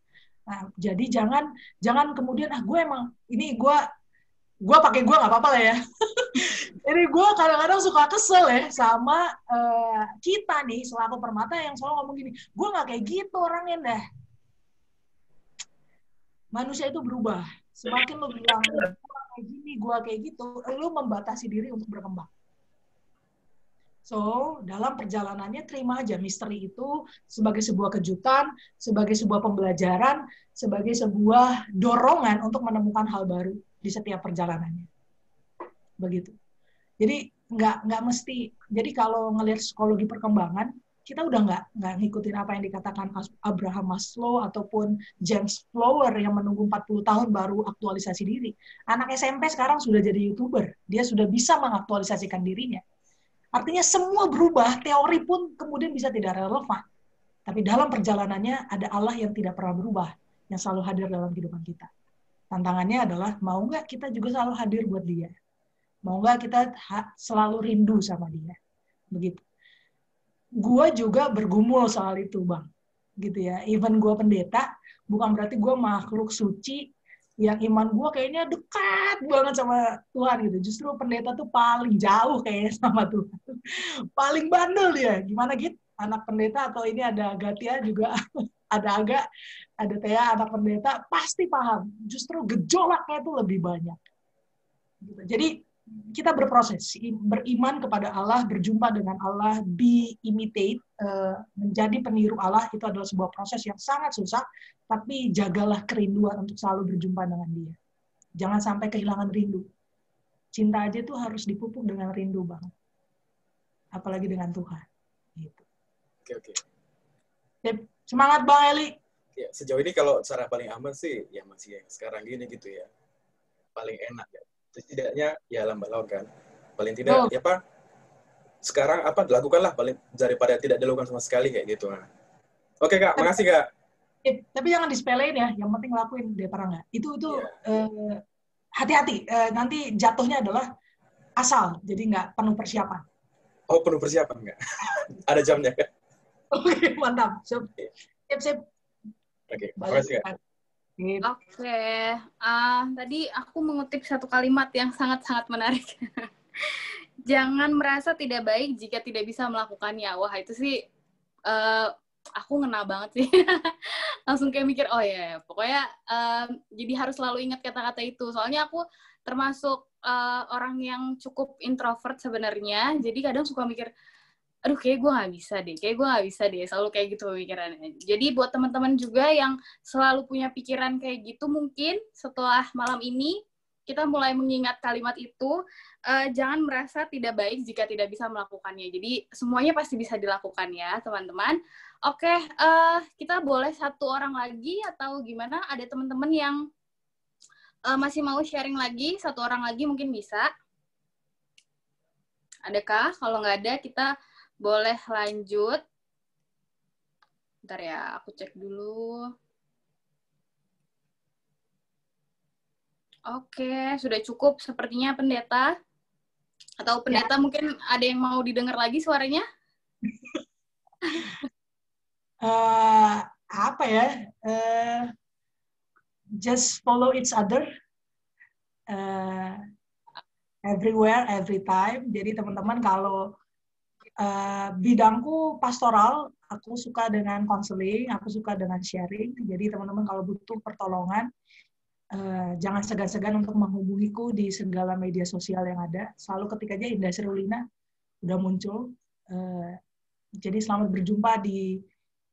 Nah, jadi jangan jangan kemudian ah gue emang ini gue gue pakai gue nggak apa-apa lah ya. Jadi gue kadang-kadang suka kesel ya sama uh, kita nih selaku permata yang selalu ngomong gini, gue nggak kayak gitu orangnya dah. Manusia itu berubah. Semakin lo bilang gue kayak gini, gue kayak gitu, lo membatasi diri untuk berkembang. So, dalam perjalanannya terima aja misteri itu sebagai sebuah kejutan, sebagai sebuah pembelajaran, sebagai sebuah dorongan untuk menemukan hal baru di setiap perjalanannya. Begitu. Jadi nggak nggak mesti. Jadi kalau ngelihat psikologi perkembangan, kita udah nggak nggak ngikutin apa yang dikatakan Abraham Maslow ataupun James Flower yang menunggu 40 tahun baru aktualisasi diri. Anak SMP sekarang sudah jadi youtuber, dia sudah bisa mengaktualisasikan dirinya. Artinya semua berubah, teori pun kemudian bisa tidak relevan. Tapi dalam perjalanannya ada Allah yang tidak pernah berubah, yang selalu hadir dalam kehidupan kita. Tantangannya adalah mau nggak kita juga selalu hadir buat dia. Mau nggak kita selalu rindu sama dia. Begitu. Gua juga bergumul soal itu, Bang. Gitu ya. Even gua pendeta, bukan berarti gua makhluk suci yang iman gue kayaknya dekat banget sama Tuhan gitu. Justru pendeta tuh paling jauh kayaknya sama Tuhan. paling bandel dia. Gimana gitu? Anak pendeta atau ini ada Gatia juga ada agak ada Tea anak pendeta pasti paham. Justru gejolaknya itu lebih banyak. Gitu. Jadi kita berproses, beriman kepada Allah, berjumpa dengan Allah, be imitate, eh, menjadi peniru Allah itu adalah sebuah proses yang sangat susah, tapi jagalah kerinduan untuk selalu berjumpa dengan Dia. Jangan sampai kehilangan rindu. Cinta aja tuh harus dipupuk dengan rindu banget, apalagi dengan Tuhan. Gitu. Oke oke. Semangat Bang Eli. Ya, sejauh ini kalau cara paling aman sih ya masih yang sekarang gini gitu ya. Paling enak ya. Setidaknya ya lambat laun kan. Paling tidak oh. ya apa? Sekarang apa dilakukanlah paling daripada tidak dilakukan sama sekali kayak gitu nah. oke kak tapi, makasih kak. Eh, tapi jangan disepelein ya yang penting lakuin daripada nggak itu itu yeah. eh, hati-hati. Eh, nanti jatuhnya adalah asal jadi nggak penuh persiapan. Oh penuh persiapan nggak ada jamnya kan oke mantap. Siap. Siap siap oke okay, makasih kak Oke, okay. uh, tadi aku mengutip satu kalimat yang sangat-sangat menarik. Jangan merasa tidak baik jika tidak bisa melakukannya. Wah, itu sih uh, aku ngena banget sih. Langsung kayak mikir, oh ya, yeah. pokoknya uh, jadi harus selalu ingat kata-kata itu. Soalnya aku termasuk uh, orang yang cukup introvert sebenarnya. Jadi kadang suka mikir, aduh kayak gue nggak bisa deh, kayak gue nggak bisa deh, selalu kayak gitu pikirannya. Jadi buat teman-teman juga yang selalu punya pikiran kayak gitu, mungkin setelah malam ini kita mulai mengingat kalimat itu, uh, jangan merasa tidak baik jika tidak bisa melakukannya. Jadi semuanya pasti bisa dilakukan ya, teman-teman. Oke, uh, kita boleh satu orang lagi atau gimana? Ada teman-teman yang uh, masih mau sharing lagi, satu orang lagi mungkin bisa. Adakah? Kalau nggak ada, kita boleh lanjut. Bentar ya, aku cek dulu. Oke, sudah cukup sepertinya pendeta. Atau pendeta ya. mungkin ada yang mau didengar lagi suaranya? uh, apa ya? Uh, just follow each other. Uh, everywhere, every time. Jadi teman-teman kalau Uh, bidangku pastoral, aku suka dengan konseling, aku suka dengan sharing. Jadi teman-teman kalau butuh pertolongan, uh, jangan segan-segan untuk menghubungiku di segala media sosial yang ada. Selalu ketik aja Indah Serulina, udah muncul. Uh, jadi selamat berjumpa di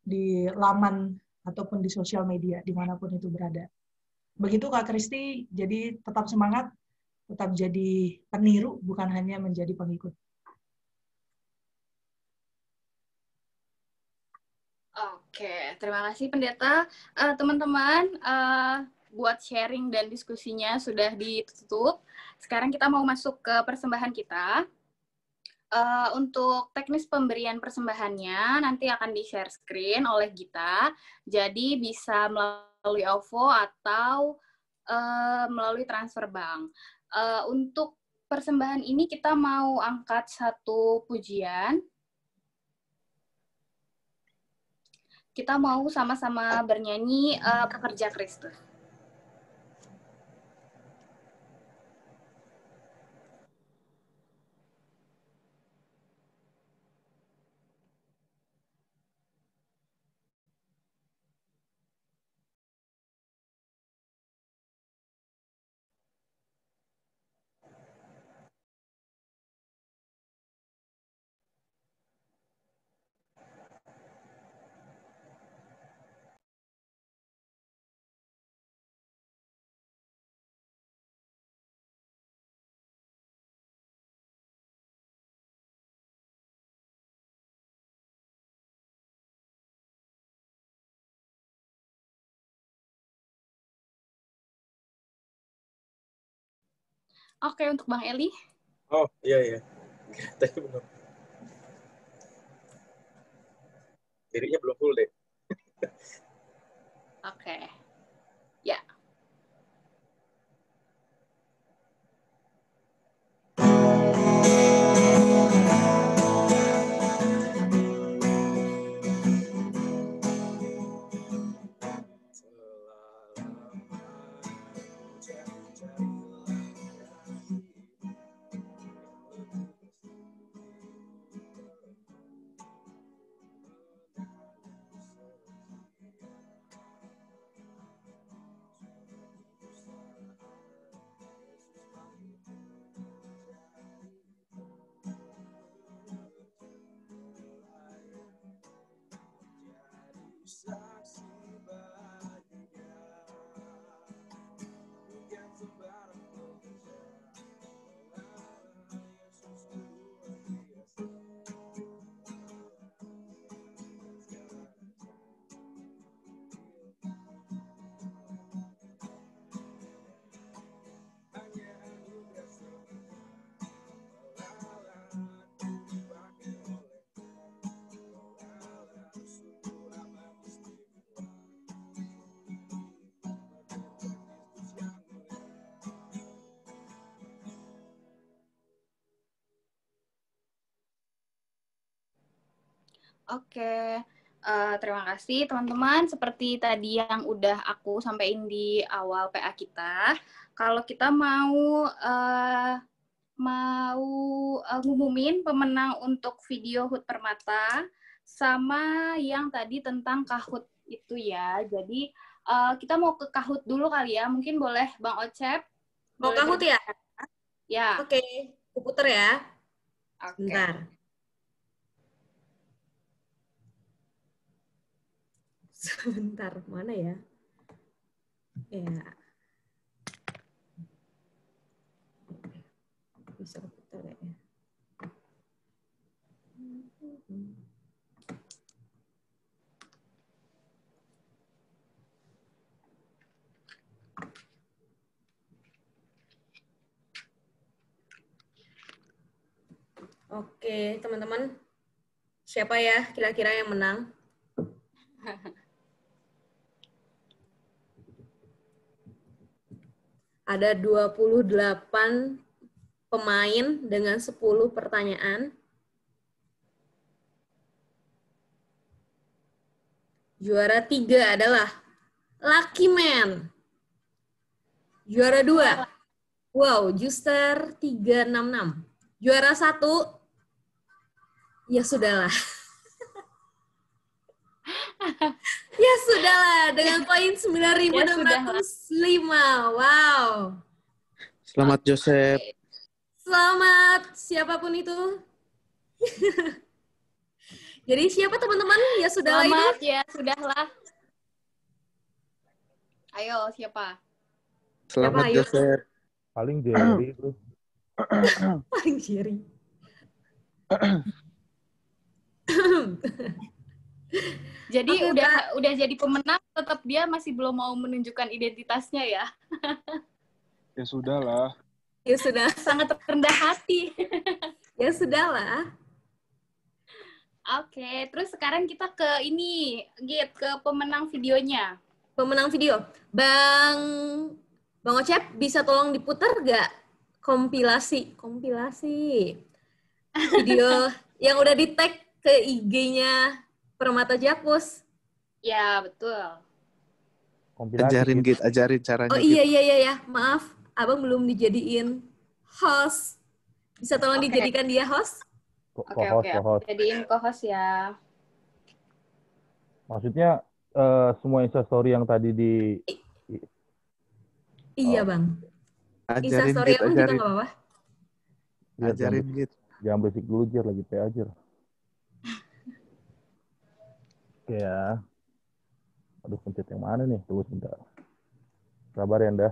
di laman ataupun di sosial media di mana pun itu berada. Begitu Kak Kristi, jadi tetap semangat, tetap jadi peniru, bukan hanya menjadi pengikut. Oke, terima kasih pendeta. Eh, Teman-teman, eh, buat sharing dan diskusinya sudah ditutup. Sekarang kita mau masuk ke persembahan kita. Eh, untuk teknis pemberian persembahannya nanti akan di-share screen oleh Gita. Jadi bisa melalui OVO atau eh, melalui transfer bank. Eh, untuk persembahan ini kita mau angkat satu pujian. Kita mau sama-sama bernyanyi eh, Pekerja Kristus. Oke, untuk Bang Eli. Oh, iya, iya. Tadi belum. Dirinya belum full deh. Oke, eh, terima kasih teman-teman. Seperti tadi yang udah aku sampaikan di awal PA kita, kalau kita mau eh, mau eh, ngumumin pemenang untuk video HUT Permata sama yang tadi tentang Kahut itu ya. Jadi eh, kita mau ke Kahut dulu kali ya. Mungkin boleh Bang Ocep. Mau Kahut ya? Ya. Oke, aku puter ya. Oke. Bentar. Sebentar, mana ya? Ya. Bisa putar nggak ya? Oke, teman-teman. Siapa ya kira-kira yang menang? Ada 28 pemain dengan 10 pertanyaan. Juara tiga adalah Lucky Man. Juara dua, wow, Juster 366. Juara satu, ya sudahlah. ya sudahlah, dengan poin 9.605. Wow. Selamat Joseph. Selamat siapa pun itu. Jadi siapa teman-teman? Ya sudahlah Selamat itu. ya, sudahlah. Ayo, siapa? Selamat Ayo. Joseph. Paling Jerry itu. Paling Jerry. Jadi Oke, udah udah jadi pemenang, tetap dia masih belum mau menunjukkan identitasnya ya. Ya sudah lah. Ya sudah. Sangat rendah hati. Ya sudah lah. Oke, terus sekarang kita ke ini, Git, ke pemenang videonya. Pemenang video. Bang Bang Ocep bisa tolong diputar gak kompilasi kompilasi video yang udah di tag ke IG-nya Permata Jakpus. Ya, betul. Kompilasi. Ajarin Git, ajarin caranya. Oh iya iya iya ya, maaf, abang belum dijadiin host. Bisa tolong Oke. dijadikan dia host? Oke, oke. co-host. Jadiin co-host ya. Maksudnya eh, semua instastory yang tadi di Iya bang. Insta Ajarin story Git, abang juga ajarin. nggak apa-apa. Ajarin jangan, Git. jangan berisik dulu Jer, lagi PA Jer. Oke ya. Aduh, pencet yang mana nih? Tunggu sebentar. Sabar ya, Nda.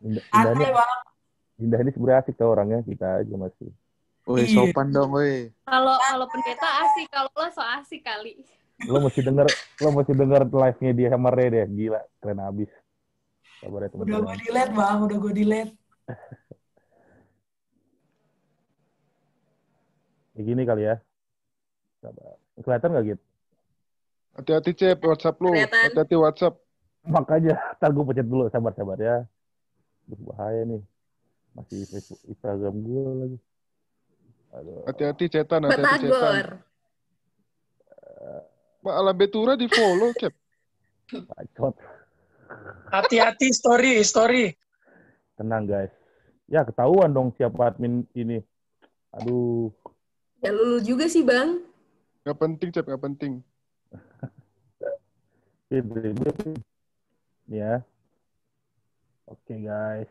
Indah, Indah ini. Indah ini sebenarnya asik tau orangnya, kita aja masih. Woi, Iya. sopan dong, woi. Kalau kalau pendeta asik, kalau lo so asik kali. Lo mesti denger, lo mesti denger live-nya dia sama Ray deh. Gila, keren abis. Sabar ya Udah gue delete bang, udah gue delete. Ya gini kali ya. Sabar. Kelihatan nggak gitu? Hati-hati Cep, WhatsApp lu. Hati-hati WhatsApp. Makanya, ntar gue pencet dulu. Sabar-sabar ya. Aduh, bahaya nih. Masih Facebook, Instagram gue lagi. Aduh. Hati-hati cetan, hati-hati cetan. Batagor. Mbak Alambetura di follow, Cep. Bacot. Hati-hati story, story. Tenang guys. Ya ketahuan dong siapa admin ini. Aduh. Ya lulu juga sih bang. Gak penting, Cep, gak penting. Ini ya. Oke guys.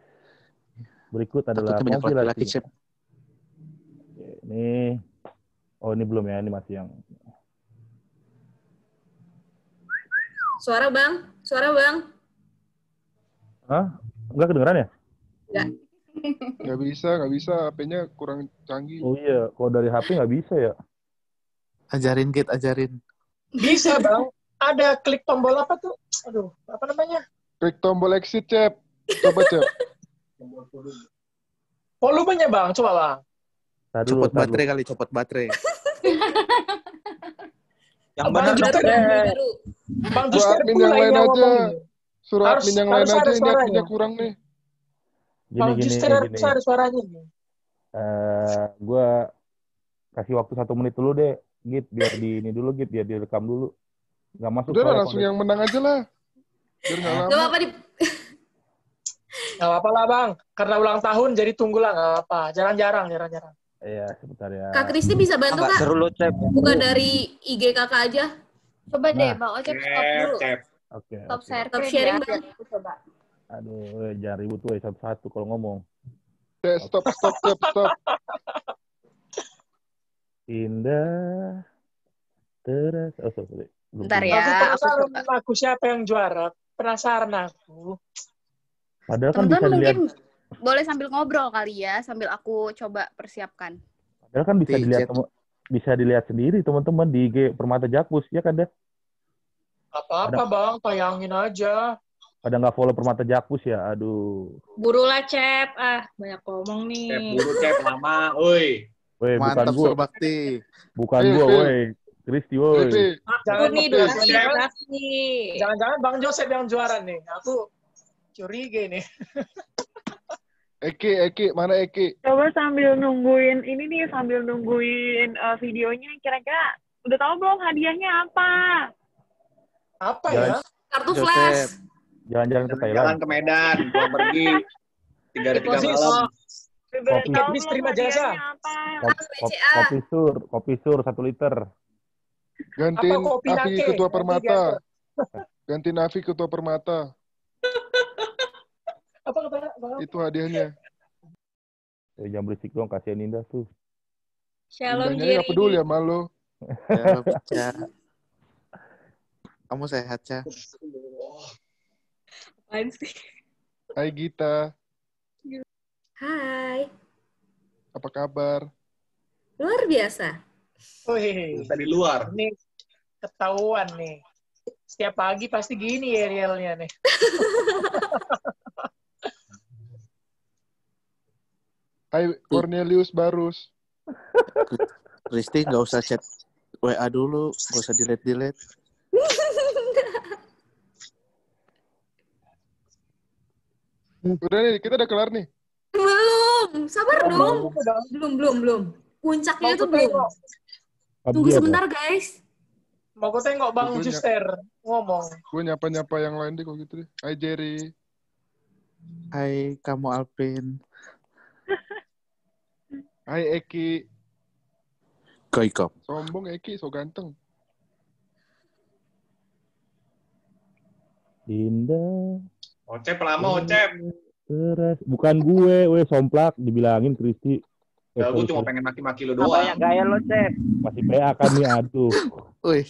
Berikut adalah kompilasi. laki-laki, Cep. Oke, ini oh ini belum ya, ini masih yang Suara bang, suara bang. Hah? Enggak kedengeran ya? Enggak. Gak bisa, gak bisa. HP-nya kurang canggih. Oh iya, kalau dari HP nggak bisa ya. Ajarin Git, ajarin. Bisa bang. Ada klik tombol apa tuh? Aduh, apa namanya? Klik tombol exit, Cep. Coba, Cep. Volumenya bang, coba bang. Tar dulu, Copot tar baterai kali, copot baterai. Yang benar. Baru. Bang Suruh admin yang lain aja. Suruh Harus- admin yang lain aja. Ini adminnya kurang nih. Gini Bang gini gini. ada suaranya. Eh, gua kasih waktu satu menit dulu deh, Git, biar di ini dulu, Git, biar direkam dulu. Nggak masuk Udah lah, langsung kalau- yang menang aja lah. Biar gak Gak lama. apa-apa di Gak apa-apa lah bang. Karena ulang tahun jadi tunggulah gak apa. Jarang-jarang, jarang-jarang. Iya, sebentar ya. Kak Kristi bisa bantu Agak kak? seru lo, Cep. Bukan dari IG kakak aja. Coba deh, Nah. Bang Ocep stop dulu. Cep. Oke. Stop oke. share Stop screen sharing, ya. Coba. Aduh, eh, jangan ribut tuh satu-satu kalau ngomong. Cep, stop, stop, Cep, stop. Indah teras. Oh, sorry. Bentar ya, aku penasaran aku siapa yang juara. Penasaran aku. Padahal kan bisa Teman-teman dilihat, mungkin boleh sambil ngobrol kali ya, sambil aku coba persiapkan. padahal kan bisa Di dilihat temu- bisa dilihat sendiri teman-teman di IG Permata Jakpus ya kan dah. Apa-apa bang, tayangin aja. Pada nggak follow Permata Jakpus ya, aduh. Buru lah, Cep. Ah, banyak ngomong nih. Cep buru, Cep. Lama. Woi. Weh, bukan gua, Surbakti. bukan gua, Phil. woi. Kristi, woi. Jangan Aku nih. Jangan-jangan Bang Joseph yang juara nih. Aku curiga nih. Eki, Eki, mana Eki? Coba sambil nungguin ini nih, sambil nungguin eh, videonya, kira-kira udah tahu belum hadiahnya apa? Apa ya? Kartu Joseph. flash. Jalan-jalan ke Jalan Thailand. ke Medan. Pulang pergi. Tiga hari tiga malam. Udah Kopi. tahu Bis belum terima jasa. kopi sur, kopi sur satu liter. Gantiin Apa kopi Afi nake? Ketua Permata. diatur. Gantiin Afi Ketua Permata. Apa kata Bang? Itu hadiahnya. Eh, jangan berisik dong, kasihan Indah tuh. Shalom, Indahnya Jerry. nggak peduli. Ya, baca. Kamu sehat, Ca? Apaan sih? Hai Gita, Hai, apa kabar? luar biasa. Wih, Tadi luar. ini ketahuan nih. Setiap pagi pasti gini ya realnya nih. Hai Cornelius Barus. Kristi nggak usah chat WA dulu, nggak usah delete-delete. Udah nih, kita udah kelar nih. Belum, sabar dong. Belum. Belum, belum, belum. Puncaknya Mau aku belum. Tunggu sebentar, guys. Mau aku tengok Bang Gue Juster ngomong. Gue nyapa-nyapa yang lain deh kalau gitu deh. Hai Jerry. Hai, kamu Alvin. Hai Eki. Goikop. Sombong Eki, so ganteng. Dinda. Ocep lama, Ocep. Teras. Bukan gue, weh somplak dibilangin Kristi. Eh, Ya, gue sorry, cuma pengen maki-maki lu Apa doang. yang gaya lo, Cep? Masih PA kan nih, aduh. Wih,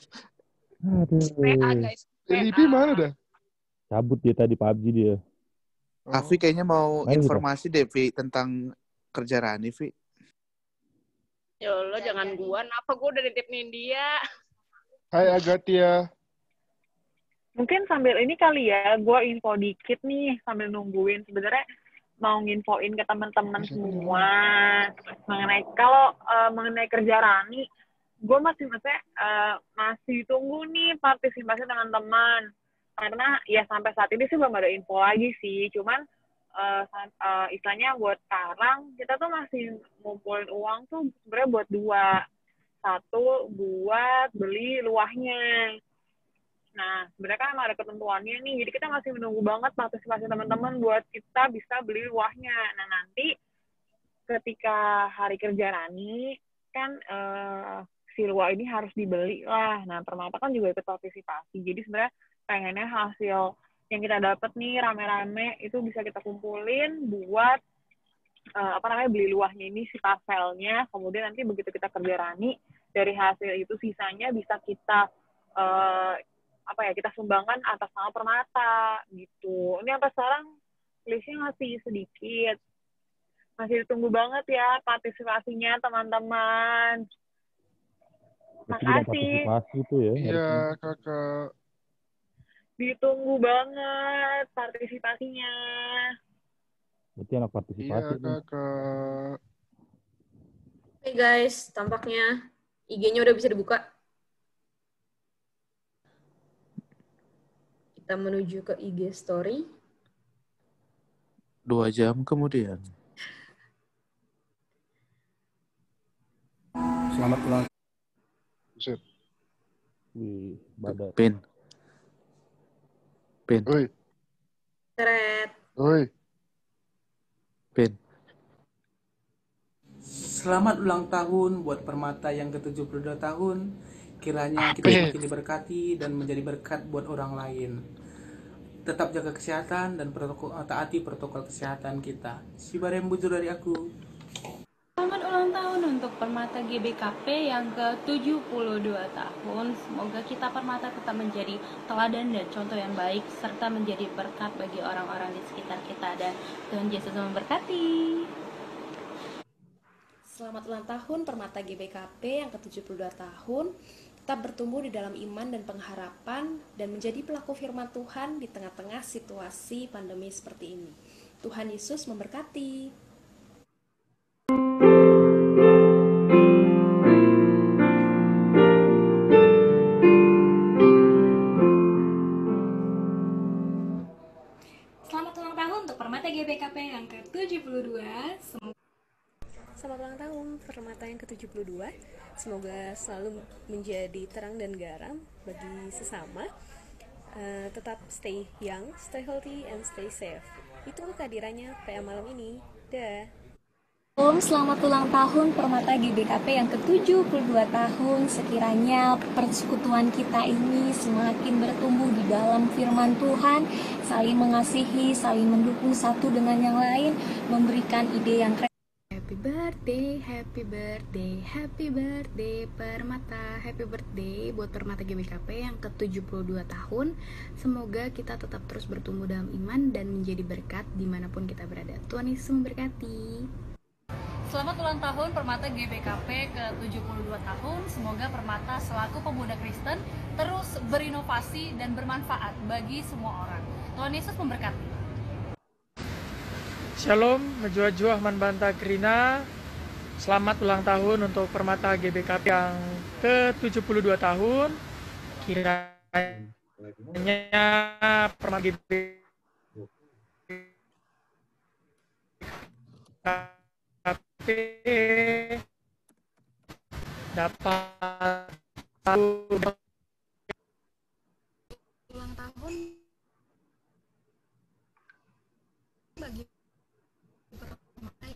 Aduh. PA guys. Lipi mana dah? Cabut dia tadi PUBG dia. Oh. Afi kayaknya mau Main kita. informasi deh, Vi, tentang kerja Rani, Vi. Ya Allah, jangan gua. Kenapa gua udah nitipin dia? Hai Agatia. Mungkin sambil ini kali ya, gue info dikit nih sambil nungguin. Sebenarnya mau nginfoin ke teman-teman semua mengenai kalau eh, mengenai kerja Rani, gue masih maksudnya eh, masih tunggu nih partisipasi teman-teman karena ya sampai saat ini sih belum ada info lagi sih. Cuman sa- eh, istilahnya buat sekarang kita tuh masih ngumpulin uang tuh sebenarnya buat dua. Satu buat beli luahnya. Nah, sebenarnya kan emang ada ketentuannya nih, jadi kita masih menunggu banget partisipasi teman-teman buat kita bisa beli luahnya. Nah, nanti ketika hari kerja Rani, kan eh, si luah ini harus dibeli lah. Nah, Permata kan juga ikut partisipasi. Jadi sebenarnya pengennya hasil yang kita dapat nih rame-rame itu bisa kita kumpulin buat eh, apa namanya beli luahnya ini si paselnya. Kemudian nanti begitu kita kerja Rani, dari hasil itu sisanya bisa kita eh, apa ya kita sumbangkan atas nama permata gitu ini sampai sekarang listnya masih sedikit masih ditunggu banget ya partisipasinya teman-teman makasih partisipasi itu ya. Iya kakak. ditunggu banget partisipasinya Berarti anak Iya partisipasi nih. kakak. Oke guys, tampaknya IG-nya udah bisa dibuka. Kita menuju ke IG story. Dua jam kemudian. Selamat ulang Buset. Wih, badan. Pin. Pin. Oi, Teret. oi. Pin. Selamat ulang tahun buat Permata yang ke-72 tahun. Kiranya kita Amin. semakin diberkati dan menjadi berkat buat orang lain. Tetap jaga kesehatan dan protokol, taati protokol kesehatan kita. Sibarem bujur dari aku. Selamat ulang tahun untuk Permata GBKP yang ke-72 tahun. Semoga kita Permata tetap menjadi teladan dan contoh yang baik serta menjadi berkat bagi orang-orang di sekitar kita dan Tuhan Yesus memberkati. Selamat ulang tahun Permata GBKP yang ke-72 tahun. Tetap bertumbuh di dalam iman dan pengharapan dan menjadi pelaku firman Tuhan di tengah-tengah situasi pandemi seperti ini. Tuhan Yesus memberkati. Selamat ulang tahun untuk Permata GBKP yang ke-72. Semoga Selamat ulang tahun Permata yang ke-72. Semoga selalu menjadi terang dan garam bagi sesama. Eh, tetap stay young, stay healthy, and stay safe. Itu kehadirannya PA malam ini. Dah. Om, selamat ulang tahun Permata GBKP yang ke-72 tahun. Sekiranya persekutuan kita ini semakin bertumbuh di dalam firman Tuhan, saling mengasihi, saling mendukung satu dengan yang lain, memberikan ide yang keren. Happy birthday, happy birthday, happy birthday Permata Happy birthday buat Permata GBKP yang ke-72 tahun Semoga kita tetap terus bertumbuh dalam iman dan menjadi berkat di mana pun kita berada Tuhan Yesus memberkati Selamat ulang tahun Permata GBKP ke-72 tahun. Semoga Permata selaku pemuda Kristen terus berinovasi dan bermanfaat bagi semua orang. Tuhan Yesus memberkati. Shalom, Najwa Ahman Banta Krina. Selamat ulang tahun untuk Permata GBKP yang ke-72 tahun. Kiranya Permata GBKP dapat Ulang tahun bagi Permata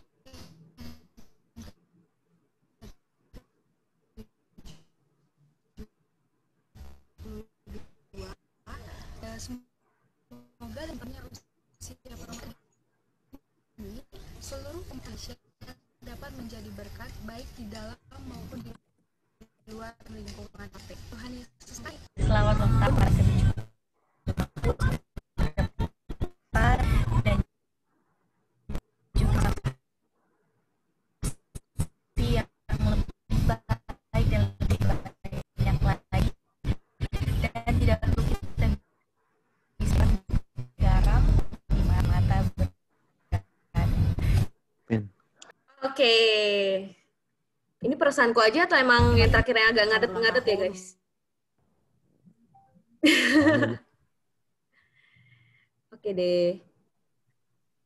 Ya, dampaknya usia Permata ini seluruh Indonesia dapat menjadi berkat baik di dalam maupun di luar lingkungan. Tuhan Yesus. Selamat ulang tahun para Oke. Ini perasaanku aja atau emang yang terakhir yang agak ngadet-ngadet ya, guys? Oke deh.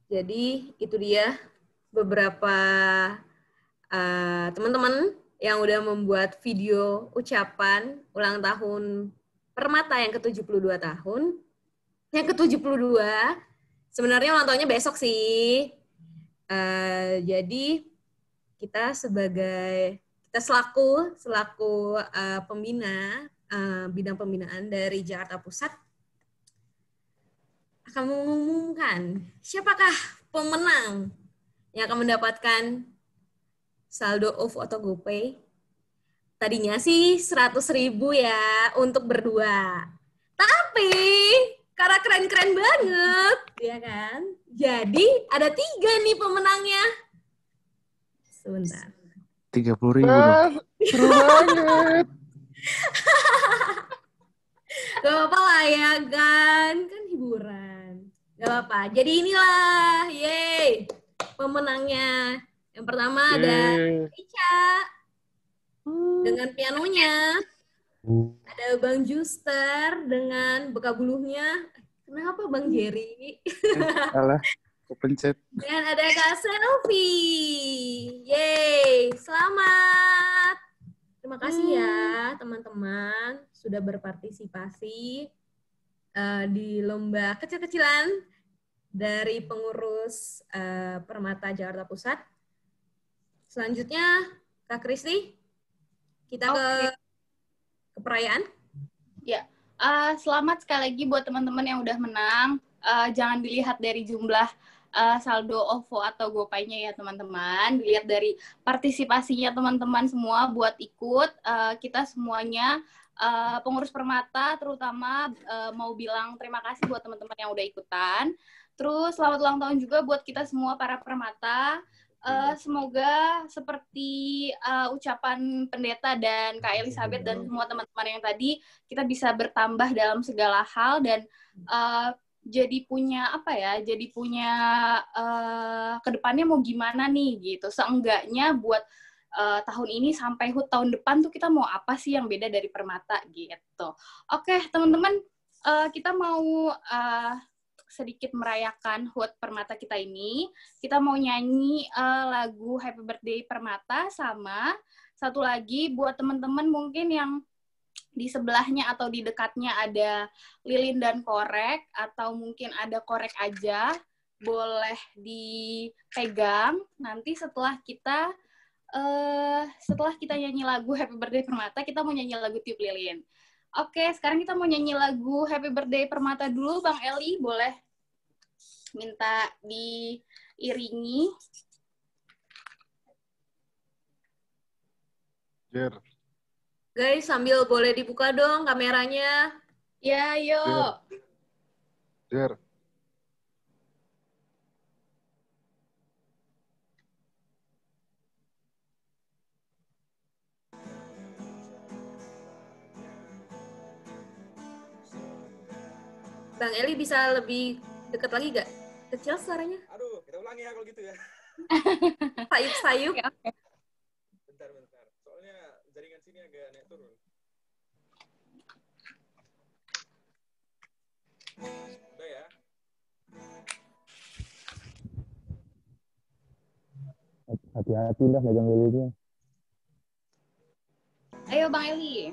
Jadi itu dia beberapa uh, teman-teman yang udah membuat video ucapan ulang tahun Permata yang ke-72 tahun. Yang ke-72 sebenarnya ulang tahunnya besok sih. Uh, jadi kita sebagai kita selaku selaku uh, pembina uh, bidang pembinaan dari Jakarta Pusat akan mengumumkan siapakah pemenang yang akan mendapatkan saldo OVO atau GoPay. Tadinya sih 100 ribu ya untuk berdua. Tapi karena keren-keren banget, ya kan? Jadi ada tiga nih pemenangnya. Sebentar. Tiga puluh ribu Ah, dong. seru banget. Gak apa-apa lah ya kan, kan hiburan. Gak apa-apa. Jadi inilah, yeay, pemenangnya. Yang pertama ada Yeay. Ica dengan pianonya. Ada Bang Juster dengan beka buluhnya. Kenapa Bang Jerry? Salah, kepencet. Dan ada Kak Selfie. Yeay, selamat. Terima kasih ya teman-teman sudah berpartisipasi eh, di lomba kecil-kecilan dari pengurus eh, Permata Jakarta Pusat. Selanjutnya Kak Kristi, kita ke ke perayaan. Ya, eh, selamat sekali lagi buat teman-teman yang udah menang. Eh, jangan dilihat dari jumlah eh, saldo OVO atau GoPay-nya ya teman-teman. Dilihat dari partisipasinya teman-teman semua buat ikut. Eh, kita semuanya eh, pengurus Permata terutama eh, mau bilang terima kasih buat teman-teman yang udah ikutan. Terus selamat ulang tahun juga buat kita semua para Permata. Eh, semoga seperti eh, ucapan pendeta dan Kak Elizabeth dan semua teman-teman yang tadi kita bisa bertambah dalam segala hal dan eh, jadi punya apa ya jadi punya eh, ke depannya mau gimana nih gitu seenggaknya buat eh, tahun ini sampai HUT tahun depan tuh kita mau apa sih yang beda dari permata gitu oke teman-teman eh, kita mau eh, sedikit merayakan HUT Permata kita ini. Kita mau nyanyi eh, lagu Happy Birthday Permata sama satu lagi buat teman-teman mungkin yang di sebelahnya atau di dekatnya ada lilin dan korek atau mungkin ada korek aja boleh dipegang nanti setelah kita eh setelah kita nyanyi lagu Happy Birthday Permata kita mau nyanyi lagu tiup lilin Oke, sekarang kita mau nyanyi lagu Happy Birthday Permata dulu, Bang Eli. Boleh minta diiringi. Jer. Guys, sambil boleh dibuka dong kameranya. Ya, yuk. Jer. Bang Eli bisa lebih dekat lagi gak? Kecil suaranya. Aduh, kita ulangi ya kalau gitu ya. Sayup-sayup. Bentar, bentar. Soalnya jaringan sini agak naik turun. Udah ya. Hati-hati dah megang lilinnya. Ayo Bang Eli.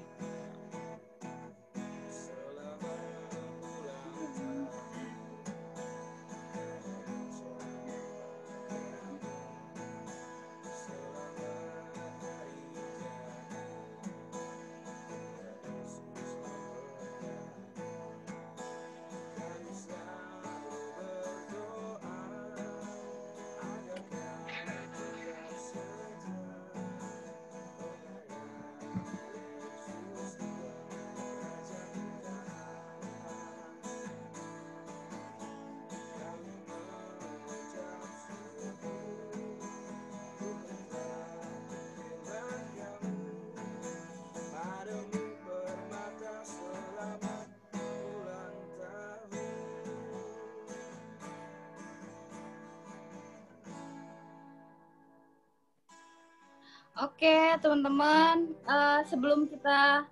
Oke, teman-teman, eh, sebelum kita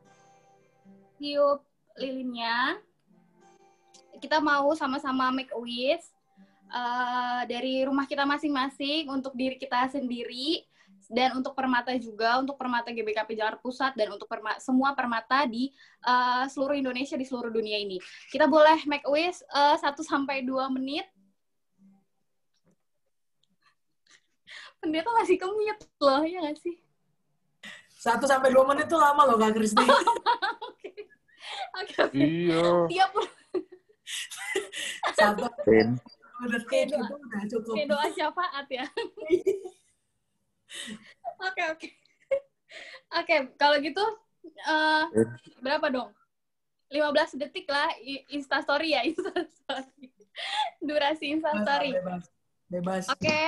tiup lilinnya, kita mau sama-sama make a wish eh, dari rumah kita masing-masing untuk diri kita sendiri dan untuk permata juga, untuk permata GBKP Jakarta Pusat dan untuk perma- semua permata di eh, seluruh Indonesia di seluruh dunia ini. Kita boleh make a wish eh, 1 sampai 2 menit. Pendeta masih kemit loh, ya nggak sih? Satu sampai dua menit tuh lama loh Kak Kristi. Oke, oke. Iya. Tiap Satu Pin. detik itu udah cukup. kayak doa syafaat ya. Oke, oke. Oke, kalau gitu eh, berapa dong? 15 detik lah i- Instastory ya, Instastory. Durasi Instastory. Bebas. Bebas. Oke,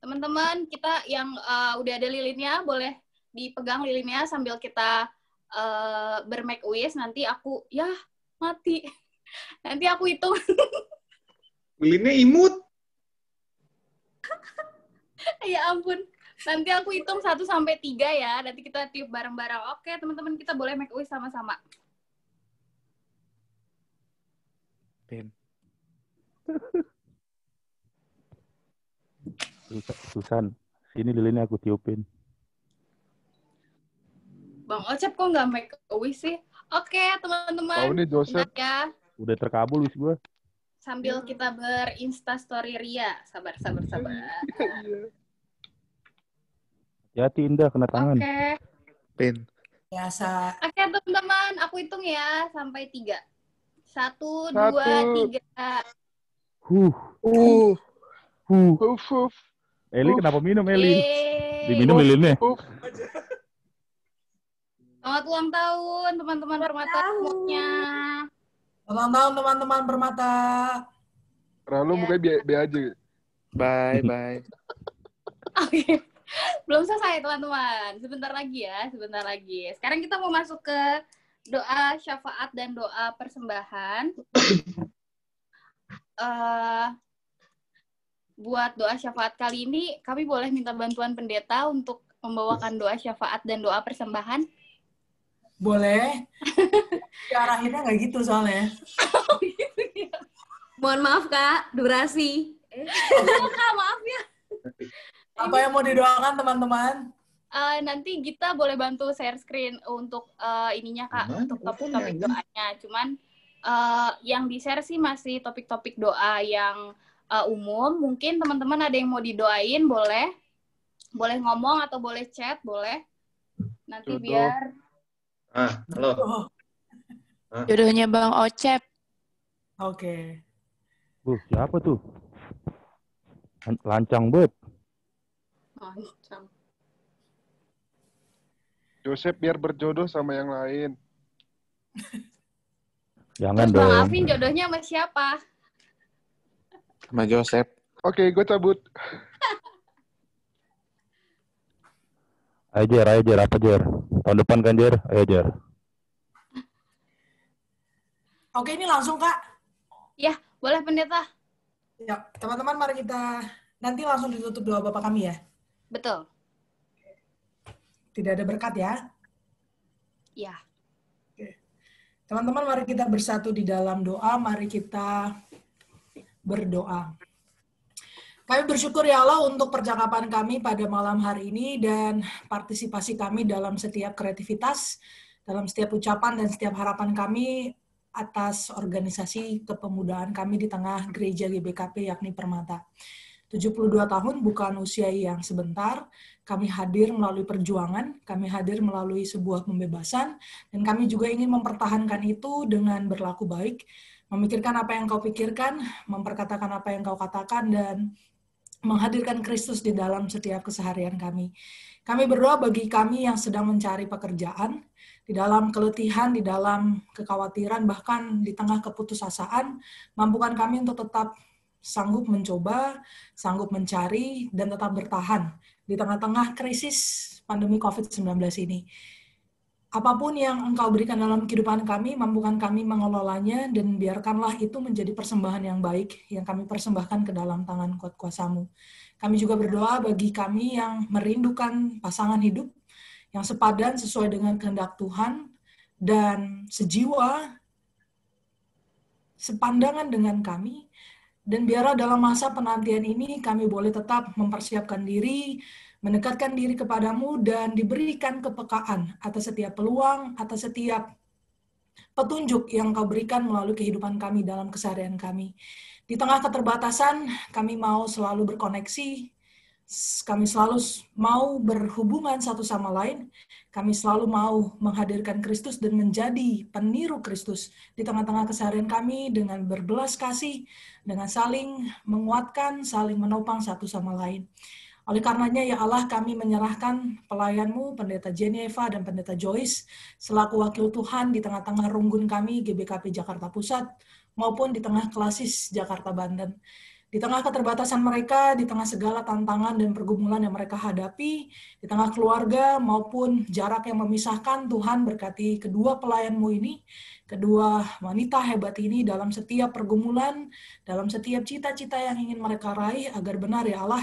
teman-teman kita yang eh, udah ada lilinnya boleh dipegang lilinnya sambil kita eh, bermake wish. Nanti aku ya mati. Nanti aku hitung. Lilinnya imut. ya ampun. Nanti aku hitung 1 sampai 3 ya. Nanti kita tiup bareng-bareng. Oke, teman-teman kita boleh make wish sama-sama. Pin. Sus- Susan, sini lilinnya aku tiupin. Bang Ocep kok nggak make a wish sih? Oke, teman-teman. Tahu nih, Joseph. Ya. Udah terkabul wis gue. Sambil kita berinsta story Ria. Sabar, sabar, sabar. Hati Indah kena tangan. Oke. Pin. Biasa. Oke, teman-teman. Aku hitung ya sampai tiga. Satu, Satu. dua, tiga. Huh. Uh. Huh. Uf, uf. Eli kenapa minum Eli? Yeay. Diminum lilinnya. Uf. Selamat ulang tahun, teman-teman permata semuanya. Selamat tahun teman-teman permata. Lalu mukanya B, B aja. Bye, bye. Oke. Belum selesai, teman-teman. Sebentar lagi ya, sebentar lagi. Sekarang kita mau masuk ke doa syafaat dan doa persembahan. Eh, buat doa syafaat kali ini, kami boleh minta bantuan pendeta untuk membawakan doa syafaat dan doa persembahan. Boleh. Diarahinnya nggak gitu soalnya. Mohon maaf Kak, durasi. Eh, Kak, maaf ya. Apa yang mau didoakan teman-teman? Eh, nanti kita boleh bantu share screen untuk eh, ininya kak Gimana? untuk topik-topik doanya. Cuman eh, yang di share sih masih topik-topik doa yang eh, umum. Mungkin teman-teman ada yang mau didoain boleh, boleh ngomong atau boleh chat boleh. Nanti Jodoh. biar Ah, halo. Oh, Jodohnya Bang Ocep. Oke. Buh, siapa tuh? Lan- Lancang bet. Lancang. Joseph biar berjodoh sama yang lain. Jangan Terus Bang dong. Alvin jodohnya sama siapa? Sama Joseph. Oke, gue cabut. Ayo Jer, ayo Jer, apa Jer? Tahun depan kan Jer? Ayo Jer. Oke, ini langsung Kak. Ya, boleh pendeta. Ya, teman-teman mari kita nanti langsung ditutup doa Bapak kami ya. Betul. Tidak ada berkat ya. Ya. Teman-teman mari kita bersatu di dalam doa, mari kita berdoa. Kami bersyukur ya Allah untuk percakapan kami pada malam hari ini dan partisipasi kami dalam setiap kreativitas, dalam setiap ucapan dan setiap harapan kami atas organisasi kepemudaan kami di tengah gereja GBKP yakni Permata. 72 tahun bukan usia yang sebentar, kami hadir melalui perjuangan, kami hadir melalui sebuah pembebasan, dan kami juga ingin mempertahankan itu dengan berlaku baik, memikirkan apa yang kau pikirkan, memperkatakan apa yang kau katakan, dan menghadirkan Kristus di dalam setiap keseharian kami. Kami berdoa bagi kami yang sedang mencari pekerjaan, di dalam keletihan, di dalam kekhawatiran, bahkan di tengah keputusasaan, mampukan kami untuk tetap sanggup mencoba, sanggup mencari, dan tetap bertahan di tengah-tengah krisis pandemi COVID-19 ini. Apa pun yang Engkau berikan dalam kehidupan kami, mampukan kami mengelolanya, dan biarkanlah itu menjadi persembahan yang baik yang kami persembahkan ke dalam tangan kuat kuasamu. Kami juga berdoa bagi kami yang merindukan pasangan hidup yang sepadan sesuai dengan kehendak Tuhan, dan sejiwa, sepandangan dengan kami, dan biarlah dalam masa penantian ini kami boleh tetap mempersiapkan diri, mendekatkan diri kepadamu, dan diberikan kepekaan atas setiap peluang, atas setiap petunjuk yang kau berikan melalui kehidupan kami dalam keseharian kami. Di tengah keterbatasan, kami mau selalu berkoneksi, kami selalu mau berhubungan satu sama lain, kami selalu mau menghadirkan Kristus dan menjadi peniru Kristus di tengah-tengah keseharian kami dengan berbelas kasih, dengan saling menguatkan, saling menopang satu sama lain. Oleh karenanya, ya Allah, kami menyerahkan pelayanmu, Pendeta Geneva dan Pendeta Joyce, selaku wakil Tuhan di tengah-tengah runggun kami, GBKP Jakarta Pusat, maupun di tengah klasis Jakarta Banten. Di tengah keterbatasan mereka, di tengah segala tantangan dan pergumulan yang mereka hadapi, di tengah keluarga maupun jarak yang memisahkan, Tuhan berkati kedua pelayanmu ini, kedua wanita hebat ini dalam setiap pergumulan, dalam setiap cita-cita yang ingin mereka raih, agar benar ya Allah,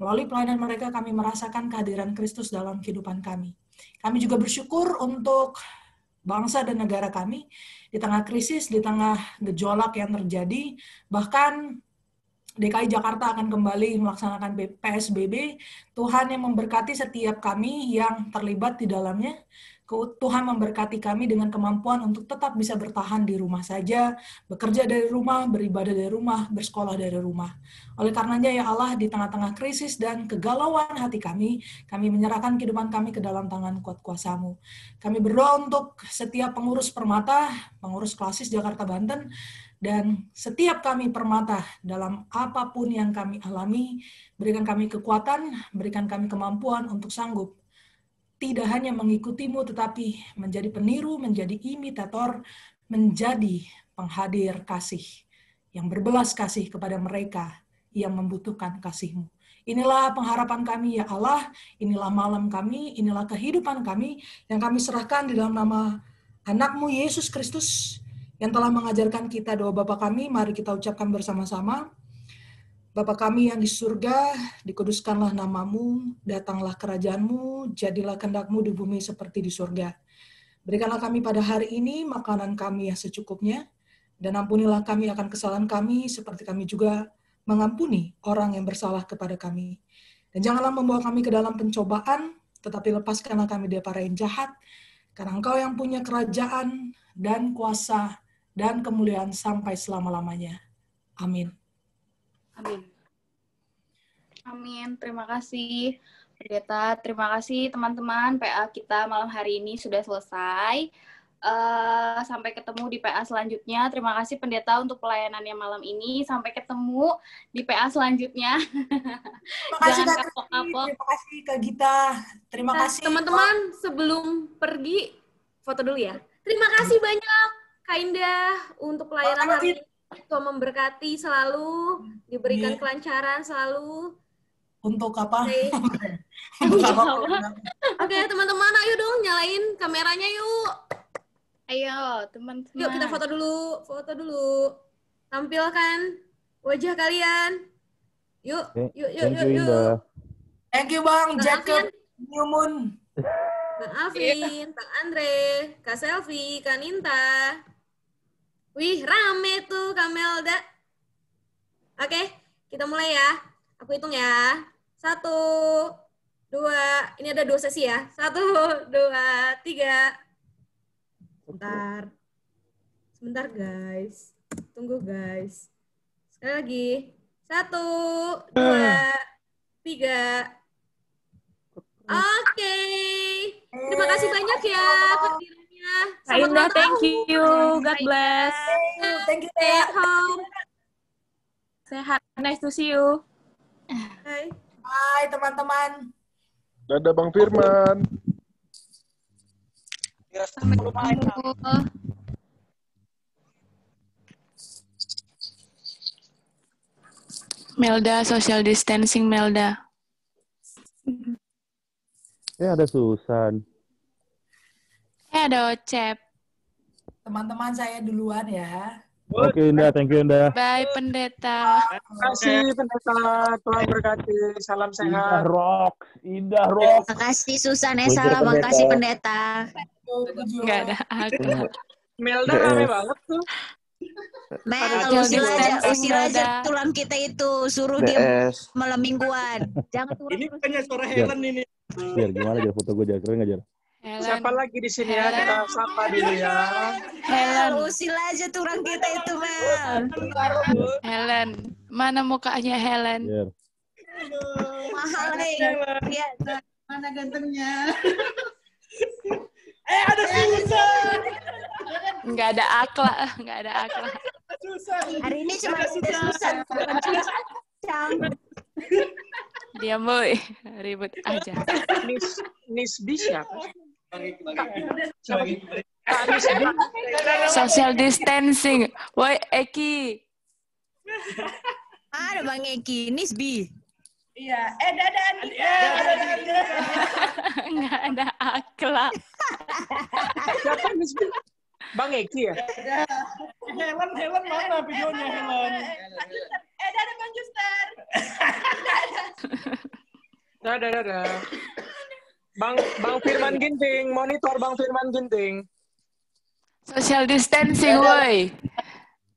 Melalui pelayanan mereka kami merasakan kehadiran Kristus dalam kehidupan kami. Kami juga bersyukur untuk bangsa dan negara kami di tengah krisis, di tengah gejolak yang terjadi, bahkan DKI Jakarta akan kembali melaksanakan PSBB. Tuhan yang memberkati setiap kami yang terlibat di dalamnya. Tuhan memberkati kami dengan kemampuan untuk tetap bisa bertahan di rumah saja, bekerja dari rumah, beribadah dari rumah, bersekolah dari rumah. Oleh karenanya ya Allah, di tengah-tengah krisis dan kegalauan hati kami, kami menyerahkan kehidupan kami ke dalam tangan kuat kuasamu. Kami berdoa untuk setiap pengurus permata, pengurus klasis Jakarta Banten, dan setiap kami permata dalam apa pun yang kami alami, berikan kami kekuatan, berikan kami kemampuan untuk sanggup tidak hanya mengikutimu, tetapi menjadi peniru, menjadi imitator, menjadi penghadir kasih yang berbelas kasih kepada mereka yang membutuhkan kasihmu. Inilah pengharapan kami ya Allah, inilah malam kami, inilah kehidupan kami yang kami serahkan di dalam nama anakmu Yesus Kristus yang telah mengajarkan kita doa Bapa kami, mari kita ucapkan bersama-sama. Bapa kami yang di surga, dikuduskanlah namamu, datanglah kerajaanmu, jadilah kehendakmu di bumi seperti di surga. Berikanlah kami pada hari ini makanan kami yang secukupnya, dan ampunilah kami akan kesalahan kami, seperti kami juga mengampuni orang yang bersalah kepada kami. Dan janganlah membawa kami ke dalam pencobaan, tetapi lepaskanlah kami dari para yang jahat, karena engkau yang punya kerajaan dan kuasa dan kemuliaan sampai selama-lamanya. Amin. Amin. Amin. Terima kasih, Pendeta. Terima kasih, teman-teman. PA kita malam hari ini sudah selesai. Eh, sampai ketemu di PA selanjutnya. Terima kasih pendeta untuk pelayanannya malam ini. Sampai ketemu di PA selanjutnya. Terima kasih Kak. Terima kasih Kak Gita. Terima Nah, kasih. teman-teman sebelum pergi foto dulu ya. Terima kasih banyak Kak Indah untuk pelayanan hari ini. Tuhan memberkati selalu, diberikan Amin. kelancaran selalu. Untuk apa? Oke, Untuk apa? Oke, teman-teman, ayo dong nyalain kameranya yuk. Ayo, teman-teman. Yuk kita foto dulu, foto dulu. Tampilkan wajah kalian. Yuk, yuk, yuk, thank yuk, you, yuk. Thank you Bang Bang Jacob. Newman. Bang Alvin, Bang Andre, Kak Selvi, Kak Ninta. Wih, rame tuh Kak Melda. Oke, kita mulai ya. Aku hitung ya. Satu, dua, ini ada dua sesi ya. Satu, dua, tiga. Sebentar. Sebentar guys. Tunggu guys. Sekali lagi. Satu, dua, tiga. Oke. Terima kasih banyak ya. Kak Selamat Indah, thank you. God bless. Thank you, Stay at home. Sehat. Nice to see you. Bye. Hai teman-teman. Dadah Bang Firman. Melda, social distancing Melda. Eh ada Susan. Eh ada Ocep. Teman-teman saya duluan ya. Oke Indah, thank you Indah. Bye pendeta. Terima kasih pendeta. Tuhan berkati. Salam Indah sehat. rock, Indah rock. Makasih Susan Belajar Esa, pendeta. makasih pendeta. Enggak ada aku. Melda rame banget tuh. Mel, usir aja, usir aja tulang kita itu, suruh dia malam mingguan. Jangan turun Ini bukannya suara Helen ini. Jar gimana jar foto gue jar keren jar? Helen. Siapa lagi di sini ya? Kita sapa dulu ya. Helen. Usir aja tulang kita itu Mel. Helen. Mana mukanya Helen? Jar. Mahal nih. Iya. Mana gantengnya? eh ada Susan. Enggak ada akla, enggak ada akla. Susan. Hari ini cuma ada Susan, bukan Cang. Diam boy, ribut aja. Nis Nisbi siapa? Social distancing. Woi Eki. Ada Bang Eki, Nisbi. Iya. Eh Andika. Enggak ada akla. Siapa Nisbi? Bang Eki ya? Helen, Helen mana videonya Helen? Eh dadah Bang Juster. Dadah, dadah. Bang Bang Firman Ginting, monitor Bang Firman Ginting. Social distancing, woi.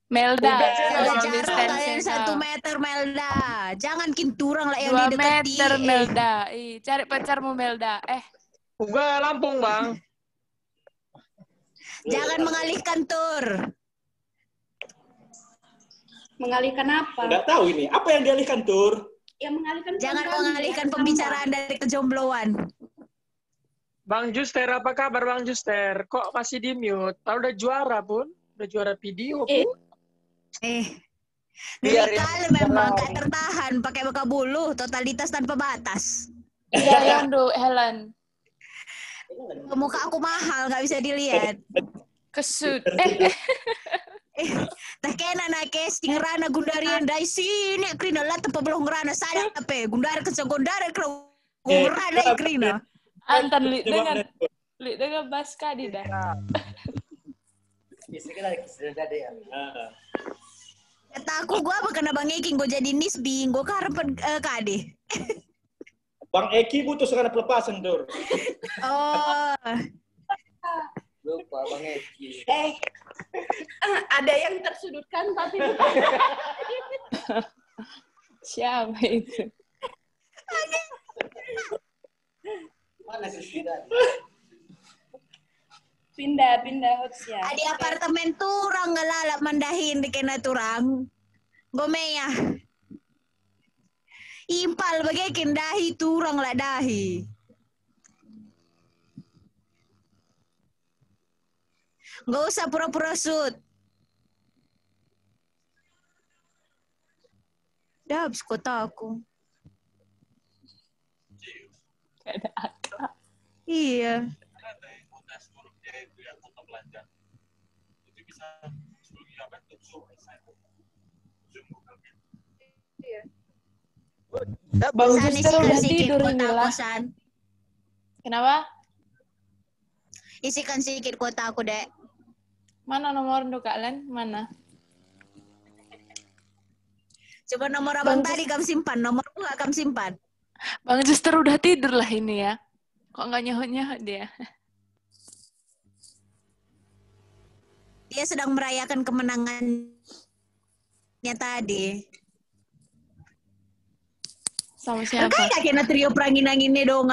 Melda, Udah, social jarak distancing. kalian satu meter Melda. Jangan kinturang lah yang Dua di dekat meter, Melda. Ih, cari pacarmu, Melda. Eh, Gua Lampung, Bang. Jangan mengalihkan tur. Mengalihkan apa? Enggak tahu ini. Apa yang dialihkan tur? Ya mengalihkan Jangan mengalihkan pembicaraan dari kejombloan. Bang Juster, apa kabar Bang Juster? Kok masih di mute? Tahu udah juara pun? Udah juara video pun? Eh. Eh, Biarin kali memang gak tertahan pakai muka bulu, totalitas tanpa batas. jangan do, Helen. Muka aku mahal, nggak bisa dilihat. Kesut. Eh, Eh, tak kena na casting rana gundarian dari sini krina lah tempat belum rana saya apa gundar ke gondar ke rana krina. Antan li dengan li dengan baska di dah. Kata aku gua apa kena bang Eki gua jadi nisbi gua karepen eh, kade. Bang Eki butuh sekarang pelepasan tur. Oh. Lupa Bang Eki. Eh, ada yang tersudutkan tapi Siapa itu? Mana Kristina? pindah pindah hots ya. Di apartemen turang ngelalap mandahin di kena turang. Gomeya. Impal bagai kendahi turang lah dahi. Nggak usah pura-pura shoot. Dah habis kota aku. Gak ada. Iya. Bang San, Juster isikan udah sedikit tidur kota ini aku, lah. San. Kenapa? Isikan sedikit kota aku, Dek. Mana nomor untuk kalian? Mana? Coba nomor abang Bang tadi kamu simpan, nomorku nggak kamu simpan. Bang Juster udah tidur lah ini ya. Kok nggak nyahut-nyahut dia? Dia sedang merayakan kemenangannya tadi. Sama siapa? Kayak kena trio perangin angin ini dong,